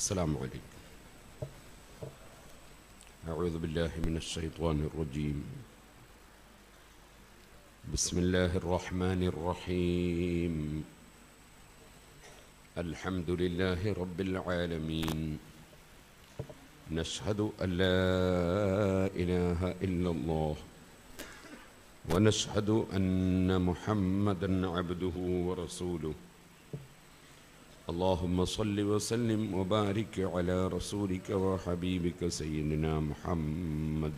السلام عليكم. أعوذ بالله من الشيطان الرجيم. بسم الله الرحمن الرحيم. الحمد لله رب العالمين. نشهد أن لا إله إلا الله. ونشهد أن محمدا عبده ورسوله. اللهم صل وسلم وبارك على رسولك وحبيبك سيدنا محمد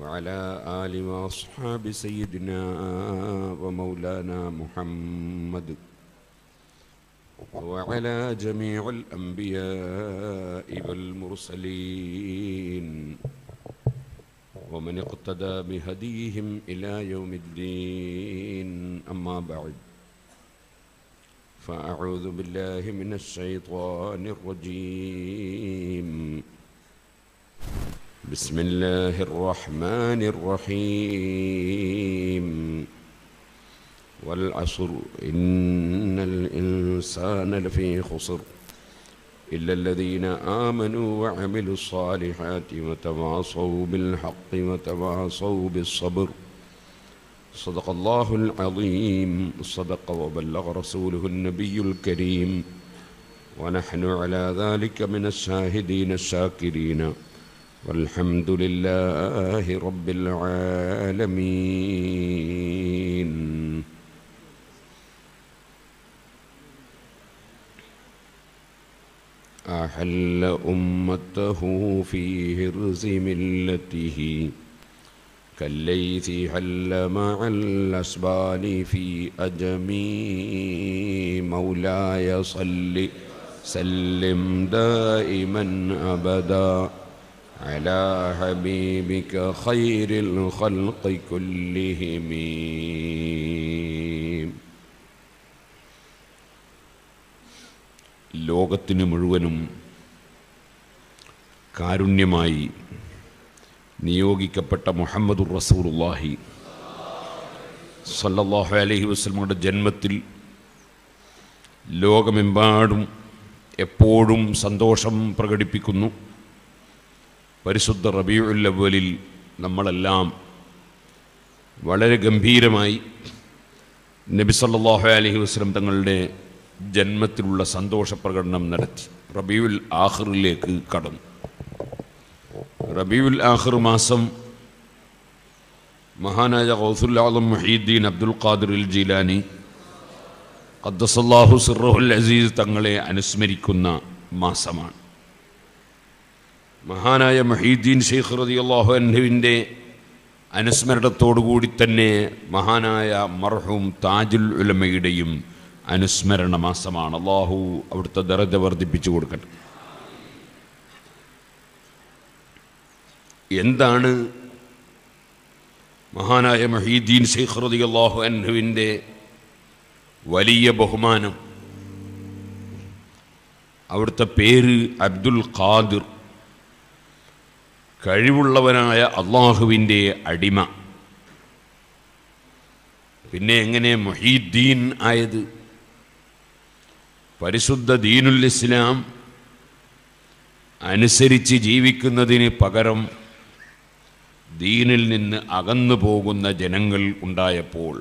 وعلى آل وأصحاب سيدنا ومولانا محمد وعلى جميع الأنبياء والمرسلين ومن اقتدى بهديهم إلى يوم الدين. أما بعد. فأعوذ بالله من الشيطان الرجيم. بسم الله الرحمن الرحيم. والعصر إن الإنسان لفي خسر. إلا الذين آمنوا وعملوا الصالحات وتواصوا بالحق وتواصوا بالصبر. صدق الله العظيم. صدق وبلغ رسوله النبي الكريم. ونحن على ذلك من الشاهدين الشاكرين. والحمد لله رب العالمين. أحل أمته في هرز ملته. كالليث حل مع الأسبال في أجمي مولاي صل سلم دائما أبدا على حبيبك خير الخلق كلهم ലോകത്തിന് മുഴുവനും കാരുണ്യമായി നിയോഗിക്കപ്പെട്ട മുഹമ്മദുർ റസൂറുല്ലാഹി സല്ലല്ലാഹു അലൈഹി വസ്ലമുടെ ജന്മത്തിൽ ലോകമെമ്പാടും എപ്പോഴും സന്തോഷം പ്രകടിപ്പിക്കുന്നു. പരിശുദ്ധ റബീഉൽ അവലിൽ നമ്മളെല്ലാം വളരെ ഗംഭീരമായി നബി സല്ലല്ലാഹു അലൈഹി വസല്ലം തങ്ങളുടെ ജന്മത്തിലുള്ള സന്തോഷ പ്രകടനം നടത്തി. റബിയുൽ ആഖിറിലേക്ക് കടന്നു. റബീഉൽ ആഹിർ മാസം മഹാനായ ഗൗസുല്ലാദം മുഹീദ്ദീൻ അബ്ദുൽ ഖാദിർ ജീലാനി ഖദ്ദസല്ലാഹു സിറഹുൽ അസീസ് തങ്ങളെ അനുസ്മരിക്കുന്ന മാസമാണ്. മഹാനായ മഹീദ്ദീൻ ഷെയ്ഖ് റതി അള്ളാഹു അൻഹുവിന്റെ അനുസ്മരണത്തോടുകൂടി തന്നെ മഹാനായ മർഹൂം താജുൽ ഉലമയുടെയും അനുസ്മരണ മാസമാണ്. അള്ളാഹു അവിടുത്തെ ദറജ വർദ്ധിപ്പിച്ചു കൊടുക്കട്ടെ. എന്താണ് മഹാനായ മഹീദ്ദീൻ ഷെയ്ഖ് അള്ളാഹു അൻഹുവിന്റെ വലിയ ബഹുമാനം? അവിടുത്തെ പേര് അബ്ദുൽ ഖാദിർ. കഴിവുള്ളവനായ അള്ളാഹുവിന്റെ അടിമ. പിന്നെ എങ്ങനെ മൊഹീദ്ദീൻ ആയത്? പരിശുദ്ധ ദീനുൽ ഇസ്ലാം അനുസരിച്ച് ജീവിക്കുന്നതിന് പകരം ദീനിൽ നിന്ന് അകന്നു പോകുന്ന ജനങ്ങൾ ഉണ്ടായപ്പോൾ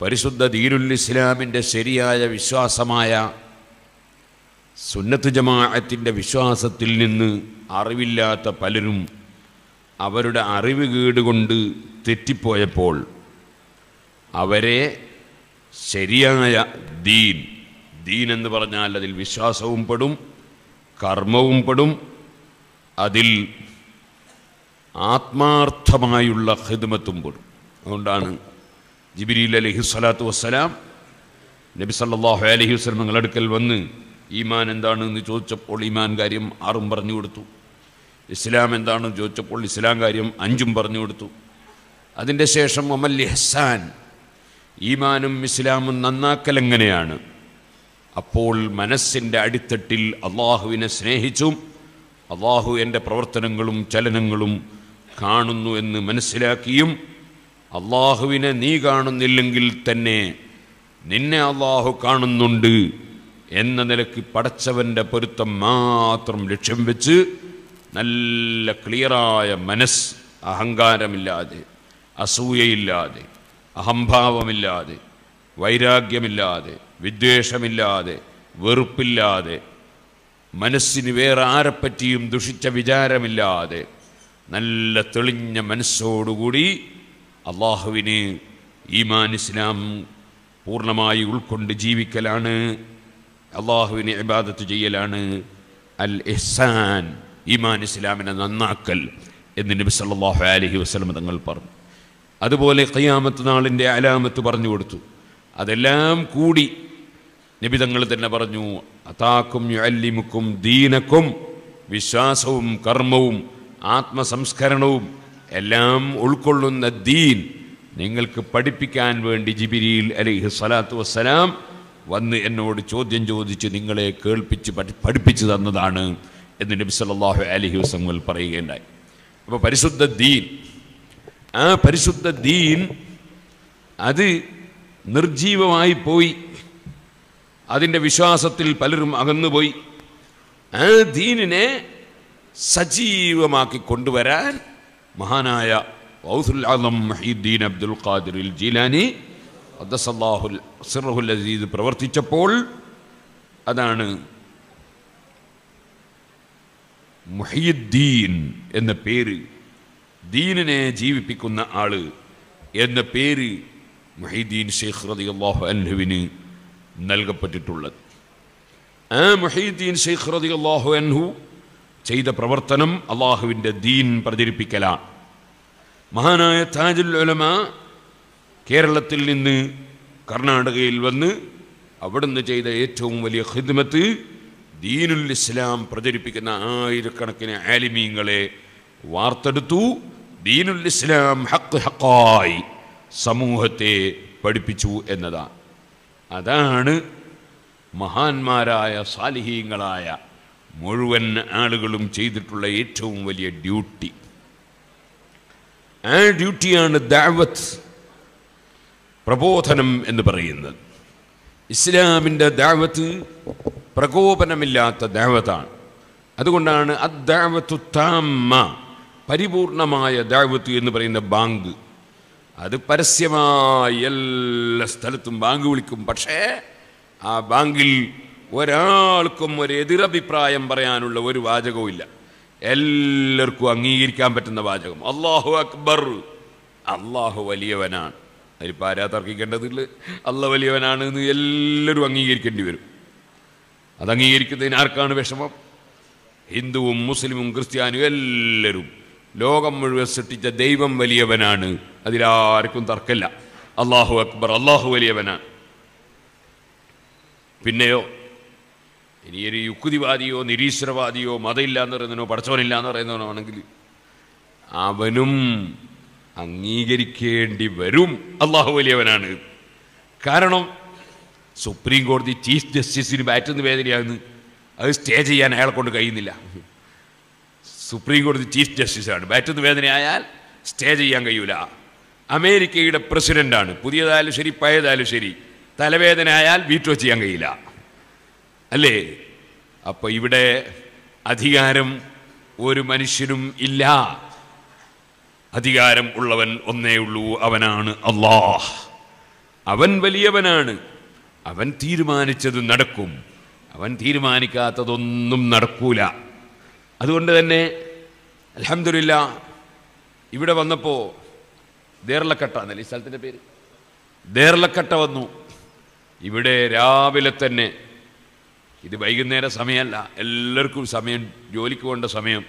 പരിശുദ്ധ ദീനുൽ ഇസ്ലാമിന്റെ ശരിയായ വിശ്വാസമായ സുന്നത്ത് ജമാഅത്തിന്റെ വിശ്വാസത്തിൽ നിന്ന് അറിവില്ലാത്ത പലരും അവരുടെ അറിവ് കേടുകൊണ്ട് തെറ്റിപ്പോയപ്പോൾ അവരെ ശരിയായ ദീൻ ദീൻ എന്ന് പറഞ്ഞാൽ അതിൽ വിശ്വാസവും പെടും കർമ്മവും പെടും അതിൽ ആത്മാർത്ഥമായുള്ള ഹിദ്മത്തും പോലും. അതുകൊണ്ടാണ് ജിബിരിൽ അലഹി സ്വലാത്തു വസ്സലാം നബി സല്ലാഹു അലഹി വസ്ലം നിങ്ങളടുക്കൽ വന്ന് ഈമാൻ എന്താണെന്ന് ചോദിച്ചപ്പോൾ ഈമാൻ കാര്യം ആറും പറഞ്ഞു കൊടുത്തു. ഇസ്ലാം എന്താണെന്ന് ചോദിച്ചപ്പോൾ ഇസ്ലാം കാര്യം അഞ്ചും പറഞ്ഞു കൊടുത്തു. അതിന്റെ ശേഷം അമൽ ഇഹ്സാൻ ഈമാനും ഇസ്ലാമും നന്നാക്കൽ എങ്ങനെയാണ്? അപ്പോൾ മനസ്സിന്റെ അടിത്തട്ടിൽ അള്ളാഹുവിനെ സ്നേഹിച്ചും അള്ളാഹു എന്റെ പ്രവർത്തനങ്ങളും ചലനങ്ങളും കാണുന്നു എന്ന് മനസ്സിലാക്കിയും അള്ളാഹുവിനെ നീ കാണുന്നില്ലെങ്കിൽ തന്നെ നിന്നെ അള്ളാഹു കാണുന്നുണ്ട് എന്ന നിലയ്ക്ക് പടച്ചവന്റെ പൊരുത്തം മാത്രം ലക്ഷ്യം വെച്ച് നല്ല ക്ലിയറായ മനസ്സ് അഹങ്കാരമില്ലാതെ അസൂയയില്ലാതെ അഹംഭാവമില്ലാതെ വൈരാഗ്യമില്ലാതെ വിദ്വേഷമില്ലാതെ വെറുപ്പില്ലാതെ മനസ്സിന് വേറെ ആരെപ്പറ്റിയും ദുഷിച്ച വിചാരമില്ലാതെ നല്ല തെളിഞ്ഞ മനസ്സോടുകൂടി അള്ളാഹുവിന് ഈമാൻ ഇസ്ലാം പൂർണമായി ഉൾക്കൊണ്ട് ജീവിക്കലാണ്. അള്ളാഹുവിനെ ഇബാദത്ത് ചെയ്യലാണ്. അൽ ഇഹ്സാൻ ഈമാൻ ഇസ്ലാമിനെ നന്നാക്കൽ എന്ന് നബി സല്ലാഹു അലഹി വസല്ലം തങ്ങൾ പറഞ്ഞു. അതുപോലെ ഖിയാമത്ത് നാളിന്റെ അലാമത്ത് പറഞ്ഞു കൊടുത്തു. അതെല്ലാം കൂടി നബി തങ്ങൾ തന്നെ പറഞ്ഞു അതാക്കും അല്ലിമുക്കും ദീനക്കും വിശ്വാസവും കർമ്മവും ആത്മസംസ്കരണവും എല്ലാം ഉൾക്കൊള്ളുന്ന ദീൻ നിങ്ങൾക്ക് പഠിപ്പിക്കാൻ വേണ്ടി ജിബിരിയിൽ അലൈഹി സലാത്തു വസ്സലാം വന്ന് എന്നോട് ചോദ്യം ചോദിച്ച് നിങ്ങളെ കേൾപ്പിച്ച് പഠി- പഠിപ്പിച്ചു തന്നതാണ് എന്ന് നബി സല്ലല്ലാഹു അലൈഹി വസല്ലം പറയുകയുണ്ടായി. അപ്പോൾ പരിശുദ്ധ ദീൻ ആ പരിശുദ്ധ ദീൻ അത് നിർജീവമായി പോയി. അതിന്റെ വിശ്വാസത്തിൽ പലരും അകന്നുപോയി. ആ ദീനിനെ സജീവമാക്കി കൊണ്ടുവരാൻ മഹാനായ അബ്ദുൽ ഖാദിർ ജീലാനി സിറഹുൽ അസീദ് പ്രവർത്തിച്ചപ്പോൾ അതാണ് മുഹീദ്ദീൻ എന്ന പേര്. ദീനിനെ ജീവിപ്പിക്കുന്ന ആൾ എന്ന പേര് മുഹീദ്ദീൻ ഷെയ്ഖ് റതി അള്ളാഹു അൻഹുവിന് നൽകപ്പെട്ടിട്ടുള്ളത്. ആ മുഹീദ്ദീൻ ഷെയ്ഖ് റതി അള്ളാഹു അൻഹു ചെയ്ത പ്രവർത്തനം അള്ളാഹുവിന്റെ ദീൻ പ്രചരിപ്പിക്കലാണ്. മഹാനായ താജുൽ ഉലമ കേരളത്തിൽ നിന്ന് കർണാടകയിൽ വന്ന് അവിടുന്ന് ചെയ്ത ഏറ്റവും വലിയ ഹിദ്മത്ത് ദീനുൽ ഇസ്ലാം പ്രചരിപ്പിക്കുന്ന ആയിരക്കണക്കിന് ആലിമീങ്ങളെ വാർത്തെടുത്തു. ദീനുൽ ഇസ്ലാം ഹക്ക് ഹക്കായി സമൂഹത്തെ പഠിപ്പിച്ചു എന്നതാണ്. അതാണ് മഹാന്മാരായ സാലിഹീങ്ങളായ മുഴുവൻ ആളുകളും ചെയ്തിട്ടുള്ള ഏറ്റവും വലിയ ഡ്യൂട്ടി. ആ ഡ്യൂട്ടിയാണ് ദാവത്ത് പ്രബോധനം എന്ന് പറയുന്നത്. ഇസ്ലാമിന്റെ ദാവത്ത് പ്രകോപനമില്ലാത്ത ദാവത്താണ്. അതുകൊണ്ടാണ് അദ്ദാവത്തു താമ പരിപൂർണമായ ദാവത്ത് എന്ന് പറയുന്ന ബാങ്ക്. അത് പരസ്യമായി എല്ലാ സ്ഥലത്തും ബാങ്ക് വിളിക്കും. പക്ഷേ ആ ബാങ്കിൽ ഒരാൾക്കും ഒരു എതിരഭിപ്രായം പറയാനുള്ള ഒരു വാചകവും ഇല്ല. എല്ലാവർക്കും അംഗീകരിക്കാൻ പറ്റുന്ന വാചകം. അള്ളാഹു അക്ബർ. അള്ളാഹു വലിയവനാണ്. അതിപ്പോൾ ആരാ തർക്കിക്കേണ്ടതില്ല അല്ല വലിയവനാണ് എന്ന് എല്ലാവരും അംഗീകരിക്കേണ്ടി വരും. അത് അംഗീകരിക്കുന്നതിന് ആർക്കാണ് വിഷമം? ഹിന്ദുവും മുസ്ലിമും ക്രിസ്ത്യാനും എല്ലാവരും. ലോകം മുഴുവൻ സൃഷ്ടിച്ച ദൈവം വലിയവനാണ്. അതിലാർക്കും തർക്കമില്ല. അള്ളാഹു അക്ബർ അള്ളാഹു വലിയവനാണ്. പിന്നെയോ? ഇനി ഒരു യുക്തിവാദിയോ നിരീശ്വരവാദിയോ മതമില്ല എന്ന് പറയുന്നതിനോ പഠിച്ചവനില്ല എന്ന് പറയുന്നവനോ ആണെങ്കിൽ അവനും അംഗീകരിക്കേണ്ടി വരും. അള്ളാഹു വലിയവനാണ്. കാരണം സുപ്രീം കോടതി ചീഫ് ജസ്റ്റിസിന് ബാറ്റെന്ന് വേദനയാകുന്നു അത് സ്റ്റേ ചെയ്യാൻ അയാളെ കൊണ്ട് കഴിയുന്നില്ല. സുപ്രീം കോടതി ചീഫ് ജസ്റ്റിസാണ്. ബാറ്റെന്ന് വേദനയായാൽ സ്റ്റേ ചെയ്യാൻ കഴിയൂല. അമേരിക്കയുടെ പ്രസിഡന്റാണ്. പുതിയതായാലും ശരി പഴയതായാലും ശരി. തലവേദന ആയാൽ വീറ്റോ ചെയ്യാൻ കഴിയില്ല. അല്ലേ? അപ്പൊ ഇവിടെ അധികാരം ഒരു മനുഷ്യനും ഇല്ല. അധികാരം ഉള്ളവൻ ഒന്നേ ഉള്ളൂ അവനാണ് അള്ളാഹ് അവൻ വലിയവനാണ്. അവൻ തീരുമാനിച്ചത് നടക്കും. അവൻ തീരുമാനിക്കാത്തതൊന്നും നടക്കൂല. അതുകൊണ്ട് തന്നെ അലഹമില്ല ഇവിടെ വന്നപ്പോൾ ദേർലക്കട്ട എന്നല്ലേ ഈ സ്ഥലത്തിന്റെ പേര്? ദേർലക്കട്ട വന്നു. ഇവിടെ രാവിലെ തന്നെ ഇത് വൈകുന്നേര സമയമല്ല. എല്ലാവർക്കും സമയം ജോലിക്ക് പോകേണ്ട സമയം.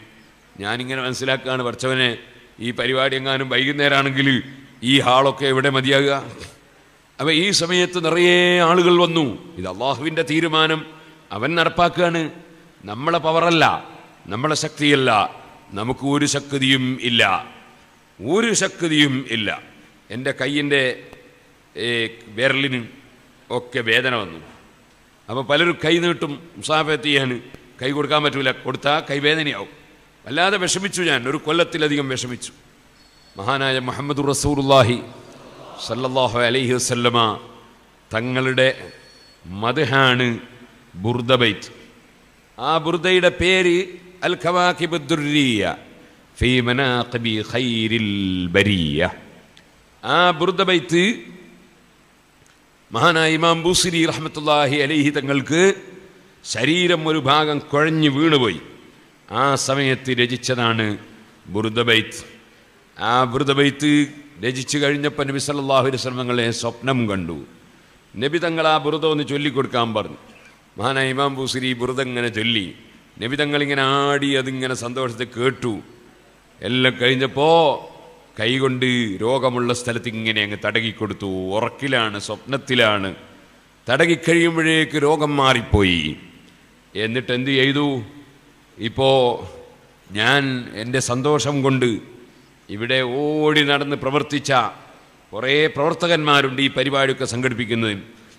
ഞാനിങ്ങനെ മനസ്സിലാക്കുകയാണ് പഠിച്ചവനെ ഈ പരിപാടി എങ്ങാനും വൈകുന്നേരമാണെങ്കിൽ ഈ ഹാളൊക്കെ എവിടെ മതിയാകുക? അപ്പം ഈ സമയത്ത് നിറയെ ആളുകൾ വന്നു. ഇത് അള്ളാഹുവിന്റെ തീരുമാനം. അവൻ നടപ്പാക്കുകയാണ് നമ്മളെ പവറല്ല നമ്മളെ ശക്തിയല്ല നമുക്ക് ഒരു ശക്തിയും ഇല്ല. ഒരു ശക്തിയും ഇല്ല. എന്റെ കയ്യിന്റെ വിരലിന് ഒക്കെ വേദന വന്നു. അപ്പോൾ പലരും കൈ നീട്ടും മുസാഫത്ത് ചെയ്യാൻ? കൈ കൊടുക്കാൻ പറ്റൂല. കൊടുത്താൽ കൈവേദനയാവും വല്ലാതെ വിഷമിച്ചു ഞാൻ. ഒരു കൊല്ലത്തിലധികം വിഷമിച്ചു. മഹാനായ മുഹമ്മദ് റസൂർല്ലാഹി സല്ലാഹു അലൈഹി വസല്ലമ തങ്ങളുടെ മതഹാണ് ബുർദബൈറ്റ് ആ ബുർദയുടെ പേര് അൽ ഖവാഖിബുദ്ദുരിയ ഫീ മനാഖിബി ഖൈരിൽ ബരിയ. ആ ബുർദ ബൈത്ത് മഹാനായ ഇമാം ബുസിരി റഹ്മത്തുല്ലാഹി അലൈഹി തങ്ങൾക്ക് ശരീരം ഒരു ഭാഗം കുഴഞ്ഞു വീണുപോയി. ആ സമയത്ത് രചിച്ചതാണ് ബുർദബൈത്ത്. ആ ബുർദബൈത്ത് രചിച്ചു കഴിഞ്ഞപ്പോൾ നബി വസല്ലം തങ്ങളെ സ്വപ്നം കണ്ടു. നബി തങ്ങൾ ആ ബുറുദ ഒന്ന് ചൊല്ലിക്കൊടുക്കാൻ പറഞ്ഞു. മഹാനായ ഇമാം ബുസിരി ബുറുദ ഇങ്ങനെ ചൊല്ലി. നബി തങ്ങൾ ഇങ്ങനെ ആടി അതിങ്ങനെ സന്തോഷത്തെ കേട്ടു. എല്ലാം കഴിഞ്ഞപ്പോൾ കൈകൊണ്ട് രോഗമുള്ള സ്ഥലത്ത് ഇങ്ങനെ അങ്ങ് തടകിക്കൊടുത്തു. ഉറക്കിലാണ് സ്വപ്നത്തിലാണ്. തടകിക്കഴിയുമ്പോഴേക്ക് രോഗം മാറിപ്പോയി. എന്നിട്ട് എന്ത് ചെയ്തു? ഇപ്പോൾ ഞാൻ എന്റെ സന്തോഷം കൊണ്ട് ഇവിടെ ഓടി നടന്ന് പ്രവർത്തിച്ച കുറേ പ്രവർത്തകന്മാരുണ്ട് ഈ പരിപാടിയൊക്കെ സംഘടിപ്പിക്കുന്നത്.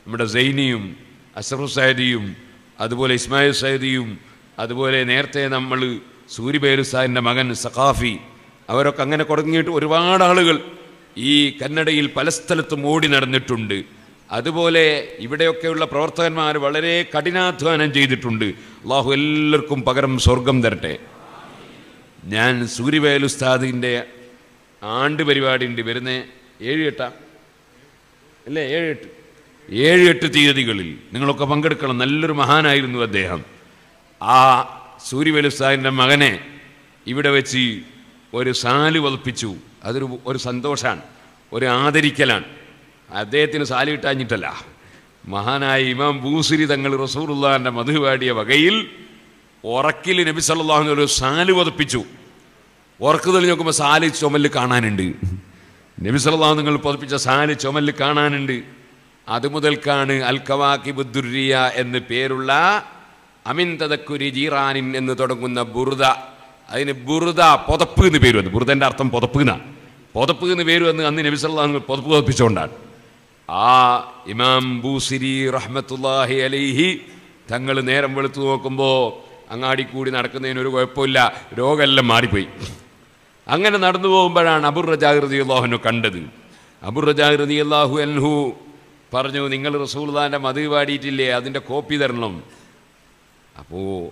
നമ്മുടെ സൈനിയും അസറു സൈദിയും അതുപോലെ ഇസ്മായിൽ സൈദിയും അതുപോലെ നേരത്തെ നമ്മൾ സൂര്യബേലു സാഹിന്റെ മകൻ സഖാഫി അവരൊക്കെ അങ്ങനെ കുറഞ്ഞിട്ട് ഒരുപാട് ആളുകൾ ഈ കന്നഡയിൽ പല സ്ഥലത്തും ഓടി നടന്നിട്ടുണ്ട്. അതുപോലെ ഇവിടെയൊക്കെയുള്ള പ്രവർത്തകന്മാർ വളരെ കഠിനാധ്വാനം ചെയ്തിട്ടുണ്ട്. അള്ളാഹു എല്ലാവർക്കും പകരം സ്വർഗം തരട്ടെ. ഞാൻ സൂര്യവേൽ ഉസ്താദിന്റെ ആണ്ട് പരിപാടി ഉണ്ട് വരുന്ന ഏഴ് എട്ടാം? അല്ലേ ഏഴ് എട്ട്? ഏഴ് എട്ട് തീയതികളിൽ നിങ്ങളൊക്കെ പങ്കെടുക്കണം. നല്ലൊരു മഹാനായിരുന്നു അദ്ദേഹം. ആ സൂര്യവേൽ മകനെ ഇവിടെ വെച്ച് ഒരു സാൽ വധിപ്പിച്ചു. അതൊരു ഒരു സന്തോഷമാണ് ഒരു ആദരിക്കലാണ്. അദ്ദേഹത്തിന് സാൽ കിട്ടാഞ്ഞിട്ടല്ല. മഹാനായ ഇമാം ബൂസിരി തങ്ങൾ റസൂറുല്ലാന്റെ മധുവാടിയ വകയിൽ ഉറക്കിൽ നബി അലൈഹി ഒരു സാൽ പതപ്പിച്ചു ഉറക്ക് തെളിഞ്ഞ് നോക്കുമ്പോൾ സാൽ ചുമൽ കാണാനുണ്ട്. നബി സല്ലല്ലാഹു നിങ്ങൾ പതിപ്പിച്ച സാൽ ചുമൽ കാണാനുണ്ട്. അതുമുതൽക്കാണ് അൽ കവാക്കി ബുദ്ധുരിയ എന്ന് പേരുള്ള അമിൻ തദക്കുരി ജീറാനിൻ എന്ന് തുടങ്ങുന്ന ബുറുദ അതിന് ബുറുദ പുതപ്പ് എന്ന് പേര് വന്നു. ബുറുദന്റെ അർത്ഥം പുതപ്പ് എന്നാണ് പുതപ്പ് എന്ന് പേര് വന്ന് അന്ന് നബി സല്ലല്ലാഹു അലൈഹി വസല്ലം പുതപ്പ് പതിപ്പിച്ചുകൊണ്ടാണ്. ആ ഇമാം ബൂസിരി റഹ്മത്തുല്ലാഹി അലൈഹി തങ്ങൾ നേരം വെളുത്തു നോക്കുമ്പോൾ അങ്ങാടി കൂടി നടക്കുന്നതിന് ഒരു കുഴപ്പമില്ല. രോഗമെല്ലാം മാറിപ്പോയി. അങ്ങനെ നടന്നു പോകുമ്പോഴാണ് അബുർ റജാഹൃതി അള്ളാഹുനു കണ്ടത്. അബുർ റജാഹൃതി അള്ളാഹു അൻഹു പറഞ്ഞു നിങ്ങൾ റസൂൽദാന്റെ മതി പാടിയിട്ടില്ലേ? അതിന്റെ കോപ്പി തരണം. അപ്പോൾ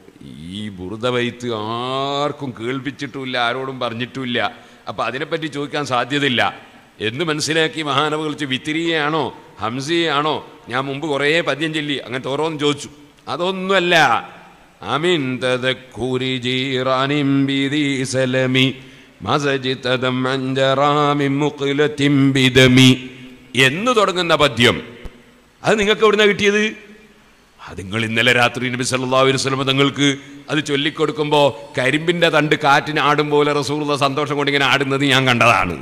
ഈ ബുറുദ വൈത്ത് ആർക്കും കേൾപ്പിച്ചിട്ടുമില്ല ആരോടും പറഞ്ഞിട്ടുമില്ല. അപ്പോൾ അതിനെപ്പറ്റി ചോദിക്കാൻ സാധ്യതയില്ല. എന്ന് മനസ്സിലാക്കി മഹാനവകൾ വിത്തിരിയാണോ ഹംസിയാണോ? ഞാൻ മുമ്പ് കുറേ പദ്യം ചൊല്ലി അങ്ങനത്തെ ഓരോന്ന് ചോദിച്ചു. അതൊന്നുമല്ല. അമിൻ തദക്കുരി സലമി എന്ന് തുടങ്ങുന്ന പദ്യം. അത് നിങ്ങൾക്ക് എവിടുന്ന കിട്ടിയത്? അത് നിങ്ങൾ ഇന്നലെ രാത്രി നബി സല്ലല്ലാഹു വസ്ലമ തങ്ങൾക്ക് അത് ചൊല്ലിക്കൊടുക്കുമ്പോൾ കരിമ്പിന്റെ തണ്ട് കാറ്റിന് ആടും പോലെ റസൂലുള്ള സന്തോഷം കൊണ്ട് ഇങ്ങനെ ആടുന്നത് ഞാൻ കണ്ടതാണ്.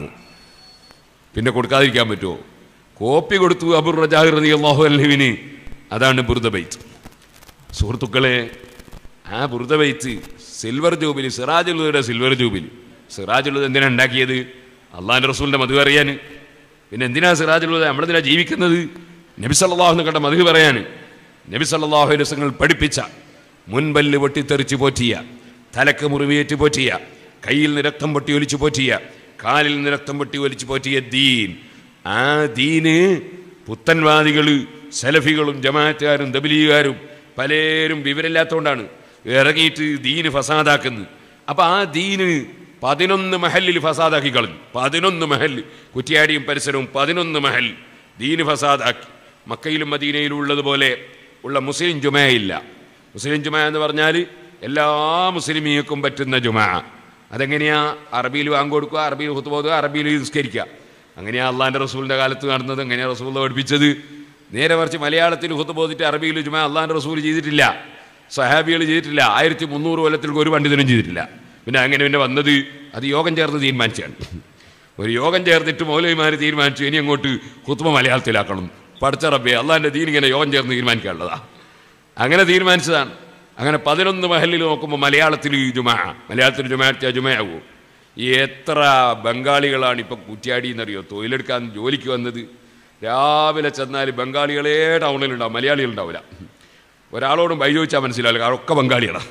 പിന്നെ കൊടുക്കാതിരിക്കാൻ പറ്റുമോ? കോപ്പി കൊടുത്തു അബുർ റജാഹ് റളിയല്ലാഹു അൻഹുവിന്. അതാണ് ബുർദബൈത്ത് സുഹൃത്തുക്കളെ ആ ബുർദബൈത്ത് സിൽവർ ജൂബിലി സിറാജുലുദയുടെ സിൽവർ ജൂബിലി സിറാജുള്ളത് എന്തിനാണ് ഉണ്ടാക്കിയത്? അള്ളാഹിന്റെ റസൂലിന്റെ മധു അറിയാൻ പിന്നെ എന്തിനാ സിറാജുള്ളത് നമ്മളെന്തിനാണ് ജീവിക്കുന്നത്? നബി സല്ലല്ലാഹു കണ്ട മധു പറയാൻ നബി സല്ലല്ലാഹു അലൈഹി വസല്ലം പഠിപ്പിച്ച മുൻപല്ല് പൊട്ടിത്തെറിച്ച് പോറ്റിയ തലക്ക് മുറിവേറ്റ് പോറ്റിയ കയ്യിൽ നിന്ന് രക്തം പൊട്ടി ഒലിച്ചു പോറ്റിയ കാലിൽ നിന്ന് രക്തം പൊട്ടി ഒലിച്ചു പോറ്റിയ ദീൻ. ആ ദീന് പുത്തൻവാദികൾ സലഫികളും ജമാഅത്തുകാരും ദബലീകാരും പലരും വിവരമില്ലാത്തതുകൊണ്ടാണ് ഇറങ്ങിയിട്ട് ദീന് ഫസാദാക്കുന്നത്. അപ്പം ആ ദീന് പതിനൊന്ന് മഹലിൽ ഫസാദാക്കി കളഞ്ഞു. പതിനൊന്ന് മഹൽ കുറ്റിയാടിയും പരിസരവും പതിനൊന്ന് മഹൽ ദീന് ഫസാദാക്കി. മക്കയിലും മദീനയിലും ഉള്ളതുപോലെ ഉള്ള മുസ്ലിം ജുമയില്ല മുസ്ലിം ജുമ എന്ന് പറഞ്ഞാൽ എല്ലാ മുസ്ലിമീക്കും പറ്റുന്ന ജുമ. അതെങ്ങനെയാ? അറബിയിൽ വാങ്ങിക്കൊടുക്കുക അറബിയിൽ ഹുത്തുപോതുക അറബിയിൽ നിസ്കരിക്കുക. അങ്ങനെയാ അള്ളാഹിന്റെ റസൂലിന്റെ കാലത്ത് നടന്നത്. എങ്ങനെയാണ് റസൂൽ പഠിപ്പിച്ചത്? നേരെ മറിച്ച് മലയാളത്തിൽ ഹുത്തുപോതിട്ട് അറബിയിൽ ജുമ അള്ളാഹിന്റെ റസൂൽ ചെയ്തിട്ടില്ല. സഹാബികൾ ചെയ്തിട്ടില്ല. ആയിരത്തി മുന്നൂറ് കൊല്ലത്തിൽ ഒരു പണ്ഡിതനും ചെയ്തിട്ടില്ല. പിന്നെ അങ്ങനെ പിന്നെ വന്നത് അത് യോഗം ചേർന്ന് തീരുമാനിച്ചാണ്. ഒരു യോഗം ചേർന്നിട്ട് മൗലവിമാർ തീരുമാനിച്ചു ഇനി അങ്ങോട്ട് ഹുത്തുമ മലയാളത്തിലാക്കണം. പഠിച്ച റബ്ബെ അള്ളാഹിന്റെ ദീൻ ഇങ്ങനെ യോഗം ചേർന്ന് തീരുമാനിക്കാനുള്ളതാ. അങ്ങനെ തീരുമാനിച്ചതാണ്. അങ്ങനെ പതിനൊന്ന് മഹലിൽ നോക്കുമ്പോൾ മലയാളത്തിൽ ജുമാ മലയാളത്തിൽ ജുമാറ്റിയാ ജുമയാകൂ എത്ര ബംഗാളികളാണ് ഇപ്പം കുറ്റിയാടി എന്നറിയോ? തൊഴിലെടുക്കാൻ ജോലിക്ക് വന്നത്. രാവിലെ ചെന്നാൽ ബംഗാളികളേ ടൗണിലുണ്ടാവും മലയാളികളുണ്ടാവില്ല ഒരാളോടും വൈ ചോദിച്ചാൽ മനസ്സിലാവില്ല കാരണം ബംഗാളികളാണ്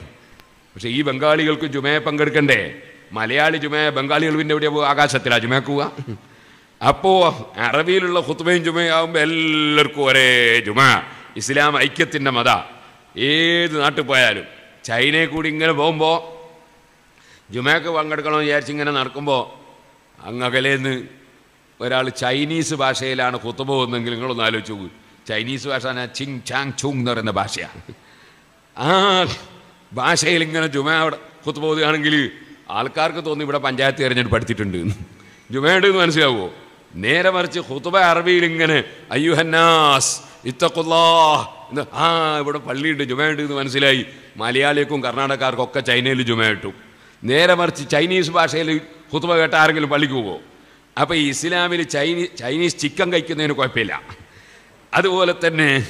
പക്ഷേ ഈ ബംഗാളികൾക്ക് ജുമയെ പങ്കെടുക്കണ്ടേ? മലയാളി ജുമ ബംഗാളികൾ പിന്നെ എവിടെയാണ് പോകുക ആകാശത്തിലാണ് ജുമയ്ക്ക് പോവുക. അപ്പോൾ അറബിയിലുള്ള ഹുത്തുബയും ജുമയാകുമ്പോൾ എല്ലാവർക്കും ഒരേ ജുമ. ഇസ്ലാം ഐക്യത്തിന്റെ മത. ഏത് നാട്ടിൽ പോയാലും ചൈനയിൽ കൂടി ഇങ്ങനെ പോകുമ്പോൾ ജുമയൊക്കെ പങ്കെടുക്കണമെന്ന് വിചാരിച്ച് ഇങ്ങനെ നടക്കുമ്പോൾ അങ്ങകലേന്ന് ഒരാൾ ചൈനീസ് ഭാഷയിലാണ് ഹുത്തുബ പോകുന്നതെങ്കിൽ നിങ്ങളൊന്ന് ആലോചിച്ച് പോകും ചൈനീസ് ഭാഷ ചിങ് ചാങ് ചുങ് എന്ന് പറയുന്ന ഭാഷയാണ്. ആ ഭാഷയിൽ ഇങ്ങനെ ജുമ അവിടെ കുത്തുബ പോവുകയാണെങ്കിൽ ആൾക്കാർക്ക് തോന്നി ഇവിടെ പഞ്ചായത്ത് തിരഞ്ഞെടുപ്പ് എന്ന്. ജുമയുണ്ട് എന്ന് മനസ്സിലാവുമോ നേരെ മറിച്ച് ഹുതുബ അറബിയിൽ ഇങ്ങനെ അയ്യുഹന്നാസ് ഇത്തക്കുല്ലാ ആ ഇവിടെ പള്ളിയുണ്ട് ജുമയുണ്ട് എന്ന് മനസ്സിലായി. മലയാളിക്കും കർണാടകക്കാർക്കും ഒക്കെ ചൈനയിൽ ജുമ കിട്ടും. നേരെ മറിച്ച് ചൈനീസ് ഭാഷയിൽ ഹുതുബ കേട്ട ആരെങ്കിലും പള്ളിക്ക് പോകുമോ അപ്പോൾ ഈ ഇസ്ലാമിൽ ചൈനീ ചൈനീസ് ചിക്കൻ കഴിക്കുന്നതിന് കുഴപ്പമില്ല. അതുപോലെ തന്നെ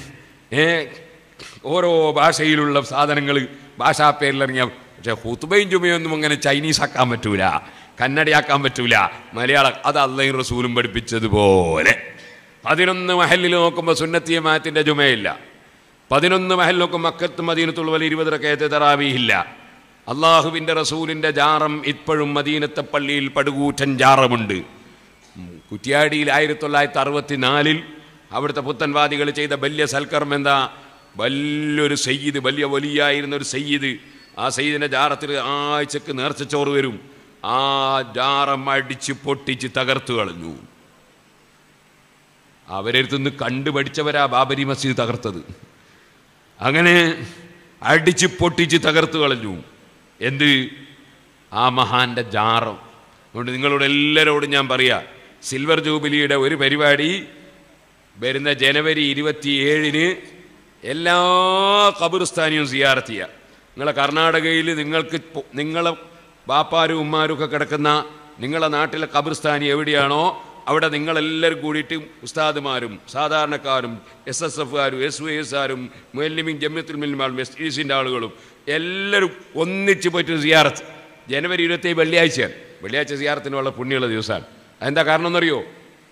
ഓരോ ഭാഷയിലുള്ള സാധനങ്ങൾ ഭാഷാ പേരിലിറങ്ങിയ പക്ഷേ ഹുത്തുബയും ചുമയൊന്നും അങ്ങനെ ചൈനീസ് ആക്കാൻ പറ്റൂല. കന്നഡയാക്കാൻ പറ്റൂല. മലയാളം അത് അള്ളയും റസൂലും പഠിപ്പിച്ചതുപോലെ. പതിനൊന്ന് മഹലിൽ നോക്കുമ്പോൾ സുന്നത്തിയ സുന്നത്തിയമാത്തിന്റെ ജുമയില്ല. പതിനൊന്ന് മഹൽ നോക്കുമ്പോൾ മക്കത്ത് മദീനത്തുള്ള ഇരുപത് ഇരുപതരക്കയത്തെ തറാവിയില്ല അള്ളാഹുവിന്റെ റസൂലിന്റെ ജാറം ഇപ്പോഴും മദീനത്തെ പള്ളിയിൽ പടുകൂറ്റൻ ജാറമുണ്ട്. കുറ്റിയാടിയിൽ ആയിരത്തി തൊള്ളായിരത്തി അറുപത്തി നാലിൽ അവിടുത്തെ പുത്തൻവാദികൾ ചെയ്ത വലിയ സൽക്കർമ്മം എന്താ? വലിയൊരു സയ്യിദ് വലിയ വലിയായിരുന്ന ഒരു സയ്യിദ്. ആ സയ്യിദിന്റെ ജാറത്തിൽ ആഴ്ചക്ക് നേർച്ചച്ചോറ് വരും. ആ ജാറം അടിച്ച് പൊട്ടിച്ച് തകർത്തു കളഞ്ഞു. അവരെടുത്തുനിന്ന് കണ്ടു പഠിച്ചവരാ ബാബരി മസ്ജിദ് തകർത്തത്. അങ്ങനെ അടിച്ച് പൊട്ടിച്ച് തകർത്തു കളഞ്ഞു. എന്ത്? ആ മഹാന്റെ ജാറം. അതുകൊണ്ട് നിങ്ങളോട് എല്ലാവരോടും ഞാൻ പറയാ സിൽവർ ജൂബിലിയുടെ ഒരു പരിപാടി വരുന്ന ജനുവരി ഇരുപത്തിയേഴിന് എല്ലാ ഖബർസ്ഥാനിയും സിയാർത്തിയ നിങ്ങളെ കർണാടകയിൽ നിങ്ങൾക്ക് നിങ്ങളെ ബാപ്പാരും ഉമ്മാരും ഒക്കെ കിടക്കുന്ന നിങ്ങളെ നാട്ടിലെ കബർസ്ഥാനി എവിടെയാണോ അവിടെ നിങ്ങളെല്ലാവരും കൂടിയിട്ട് ഉസ്താദുമാരും സാധാരണക്കാരും എസ് എസ് എഫുകാരും എസ് വൈ എസ് ആരും മുല്ലിമിൻ ജമ്യത്തുൽ മിൽമാളും എസ് ടി സിന്റെ ആളുകളും എല്ലാവരും ഒന്നിച്ച് പോയിട്ട് സിയാറത്ത്. ജനുവരി ഇരുപത്തി വെള്ളിയാഴ്ചയാണ്. വെള്ളിയാഴ്ച സിയാറത്തിനുള്ള പുണ്യമുള്ള ദിവസമാണ്. അതെന്താ കാരണം എന്നറിയോ?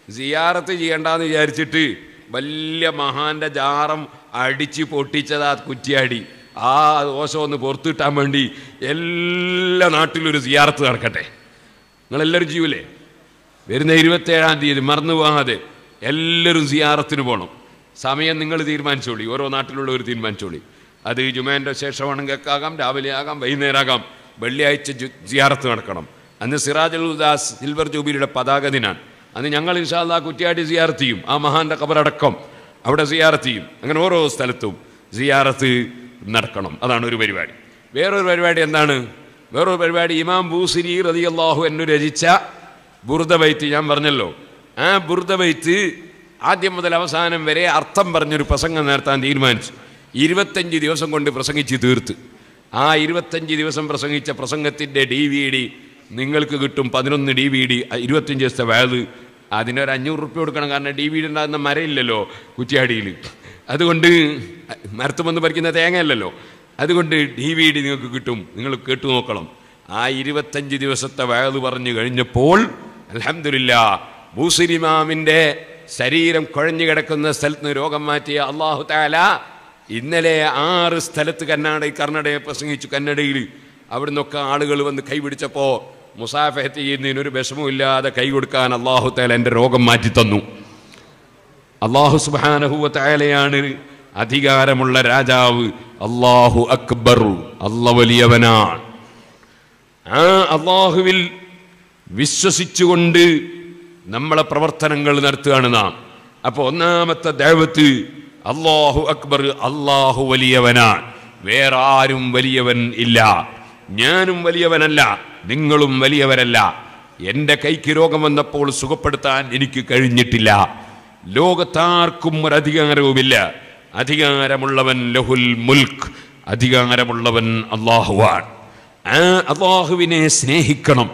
സിയാറത്ത് ചെയ്യണ്ടെന്ന് വിചാരിച്ചിട്ട് വലിയ മഹാന്റെ ജാറം അടിച്ച് പൊട്ടിച്ചതാ കുറ്റിയാടി. ആ ദോഷം ഒന്ന് പുറത്തിട്ടാൻ വേണ്ടി എല്ലാ നാട്ടിലും ഒരു സിയാർത്ത് നടക്കട്ടെ. നിങ്ങളെല്ലാവരും ചെയ്യൂലേ വരുന്ന ഇരുപത്തേഴാം തീയതി മറന്നു പോകാതെ എല്ലാവരും സിയാറത്തിന് പോകണം സമയം നിങ്ങൾ തീരുമാനിച്ചോളി. ഓരോ നാട്ടിലുള്ളവർ തീരുമാനിച്ചോളി. അത് ജുമേന്റെ ശേഷമാണെങ്കിൽ ആകാം രാവിലെ ആകാം വൈകുന്നേരം ആകാം വെള്ളിയാഴ്ച സിയാറത്ത് നടക്കണം. അന്ന് സിറാജുൽ ഉദാസ് സിൽവർ ജൂബിലിയുടെ പതാക ദിനാണ്. അന്ന് ഞങ്ങൾ ഇൻഷാല്ല കുറ്റിയാടി സിയാർത്തിയും ആ മഹാന്റെ കബറടക്കം അവിടെ സിയാറത്തിയും അങ്ങനെ ഓരോ സ്ഥലത്തും സിയാറത്ത് നടക്കണം. അതാണ് ഒരു പരിപാടി. വേറൊരു പരിപാടി എന്താണ്? വേറൊരു പരിപാടി. ഇമാം ബൂസിരി റതിയല്ലാഹു എന്നു രചിച്ച ബുർദബൈത്ത്. ഞാൻ പറഞ്ഞല്ലോ. ആ ബുർദബൈത്ത് ആദ്യം മുതൽ അവസാനം വരെ അർത്ഥം പറഞ്ഞൊരു പ്രസംഗം നടത്താൻ തീരുമാനിച്ചു. ഇരുപത്തഞ്ച് ദിവസം കൊണ്ട് പ്രസംഗിച്ച് തീർത്ത്. ആ ഇരുപത്തഞ്ച് ദിവസം പ്രസംഗിച്ച പ്രസംഗത്തിന്റെ ഡി വി ഡി നിങ്ങൾക്ക് കിട്ടും പതിനൊന്ന് ഡി വി ഡി ഇരുപത്തഞ്ച് ദിവസത്തെ വയത്. അതിനൊരു അഞ്ഞൂറ് റുപ്യ കൊടുക്കണം. കാരണം ഡി വി ഡി ഉണ്ടാകുന്ന മരയില്ലല്ലോ കുറ്റിയാടിയിൽ. അതുകൊണ്ട് മരത്തുമെന്ന് പറിക്കുന്ന തേങ്ങയല്ലല്ലോ. അതുകൊണ്ട് ഡി വി ഡി നിങ്ങൾക്ക് കിട്ടും. നിങ്ങൾ കേട്ടു നോക്കണം. ആ ഇരുപത്തഞ്ച് ദിവസത്തെ വയത് പറഞ്ഞു കഴിഞ്ഞപ്പോൾ അലഹമില്ല ബൂസിരിമാമിന്റെ ശരീരം കുഴഞ്ഞു കിടക്കുന്ന സ്ഥലത്ത് നിന്ന് രോഗം മാറ്റിയ അള്ളാഹു താല ഇന്നലെ ആറ് സ്ഥലത്ത് കർണാടക കർണാടകയെ പ്രസംഗിച്ചു കന്നഡയിൽ. അവിടുന്നൊക്കെ ആളുകൾ വന്ന് കൈപിടിച്ചപ്പോൾ മുസാഫഹത്ത് ചെയ്യുന്നതിനൊരു വിഷമമില്ലാതെ കൈ കൊടുക്കാൻ അള്ളാഹു താല എന്റെ രോഗം മാറ്റി തന്നു അള്ളാഹു സുബാനഹുവ താലയാണ് അധികാരമുള്ള രാജാവ്. അള്ളാഹു അക്ബർ. അല്ല വലിയവനാണ്. ആ അള്ളാഹുവിൽ വിശ്വസിച്ചുകൊണ്ട് നമ്മളെ പ്രവർത്തനങ്ങൾ നടത്തുകയാണ് നാം. അപ്പോൾ ഒന്നാമത്തെ ദൈവത്ത് അള്ളാഹു അക്ബർ അള്ളാഹു വലിയവനാണ്. വേറെ ആരും വലിയവൻ ഇല്ല. ഞാനും വലിയവനല്ല. നിങ്ങളും വലിയവരല്ല. എന്റെ കൈക്ക് രോഗം വന്നപ്പോൾ സുഖപ്പെടുത്താൻ എനിക്ക് കഴിഞ്ഞിട്ടില്ല. ലോകത്താർക്കും ഒരു അധികാരവുമില്ല. അധികാരമുള്ളവൻ ലഹുൽ മുൽക്ക് അധികാരമുള്ളവൻ അള്ളാഹുവാണ് അള്ളാഹുവിനെ സ്നേഹിക്കണം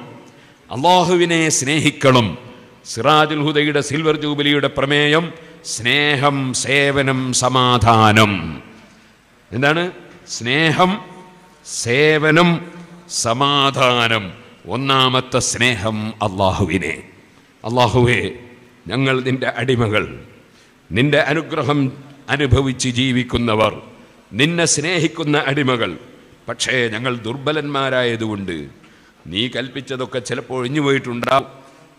അള്ളാഹുവിനെ സ്നേഹിക്കണം. സിറാജുൽ ഹുദയുടെ സിൽവർ ജൂബിലിയുടെ പ്രമേയം സ്നേഹം സേവനം സമാധാനം. എന്താണ്? സ്നേഹം സേവനം സമാധാനം. ഒന്നാമത്തെ സ്നേഹം അള്ളാഹുവിനെ അള്ളാഹുവേ ഞങ്ങൾ നിന്റെ അടിമകൾ. നിന്റെ അനുഗ്രഹം അനുഭവിച്ച് ജീവിക്കുന്നവർ നിന്നെ സ്നേഹിക്കുന്ന അടിമകൾ. പക്ഷേ ഞങ്ങൾ ദുർബലന്മാരായതുകൊണ്ട് നീ കൽപ്പിച്ചതൊക്കെ ചിലപ്പോൾ ഒഴിഞ്ഞു പോയിട്ടുണ്ടാകും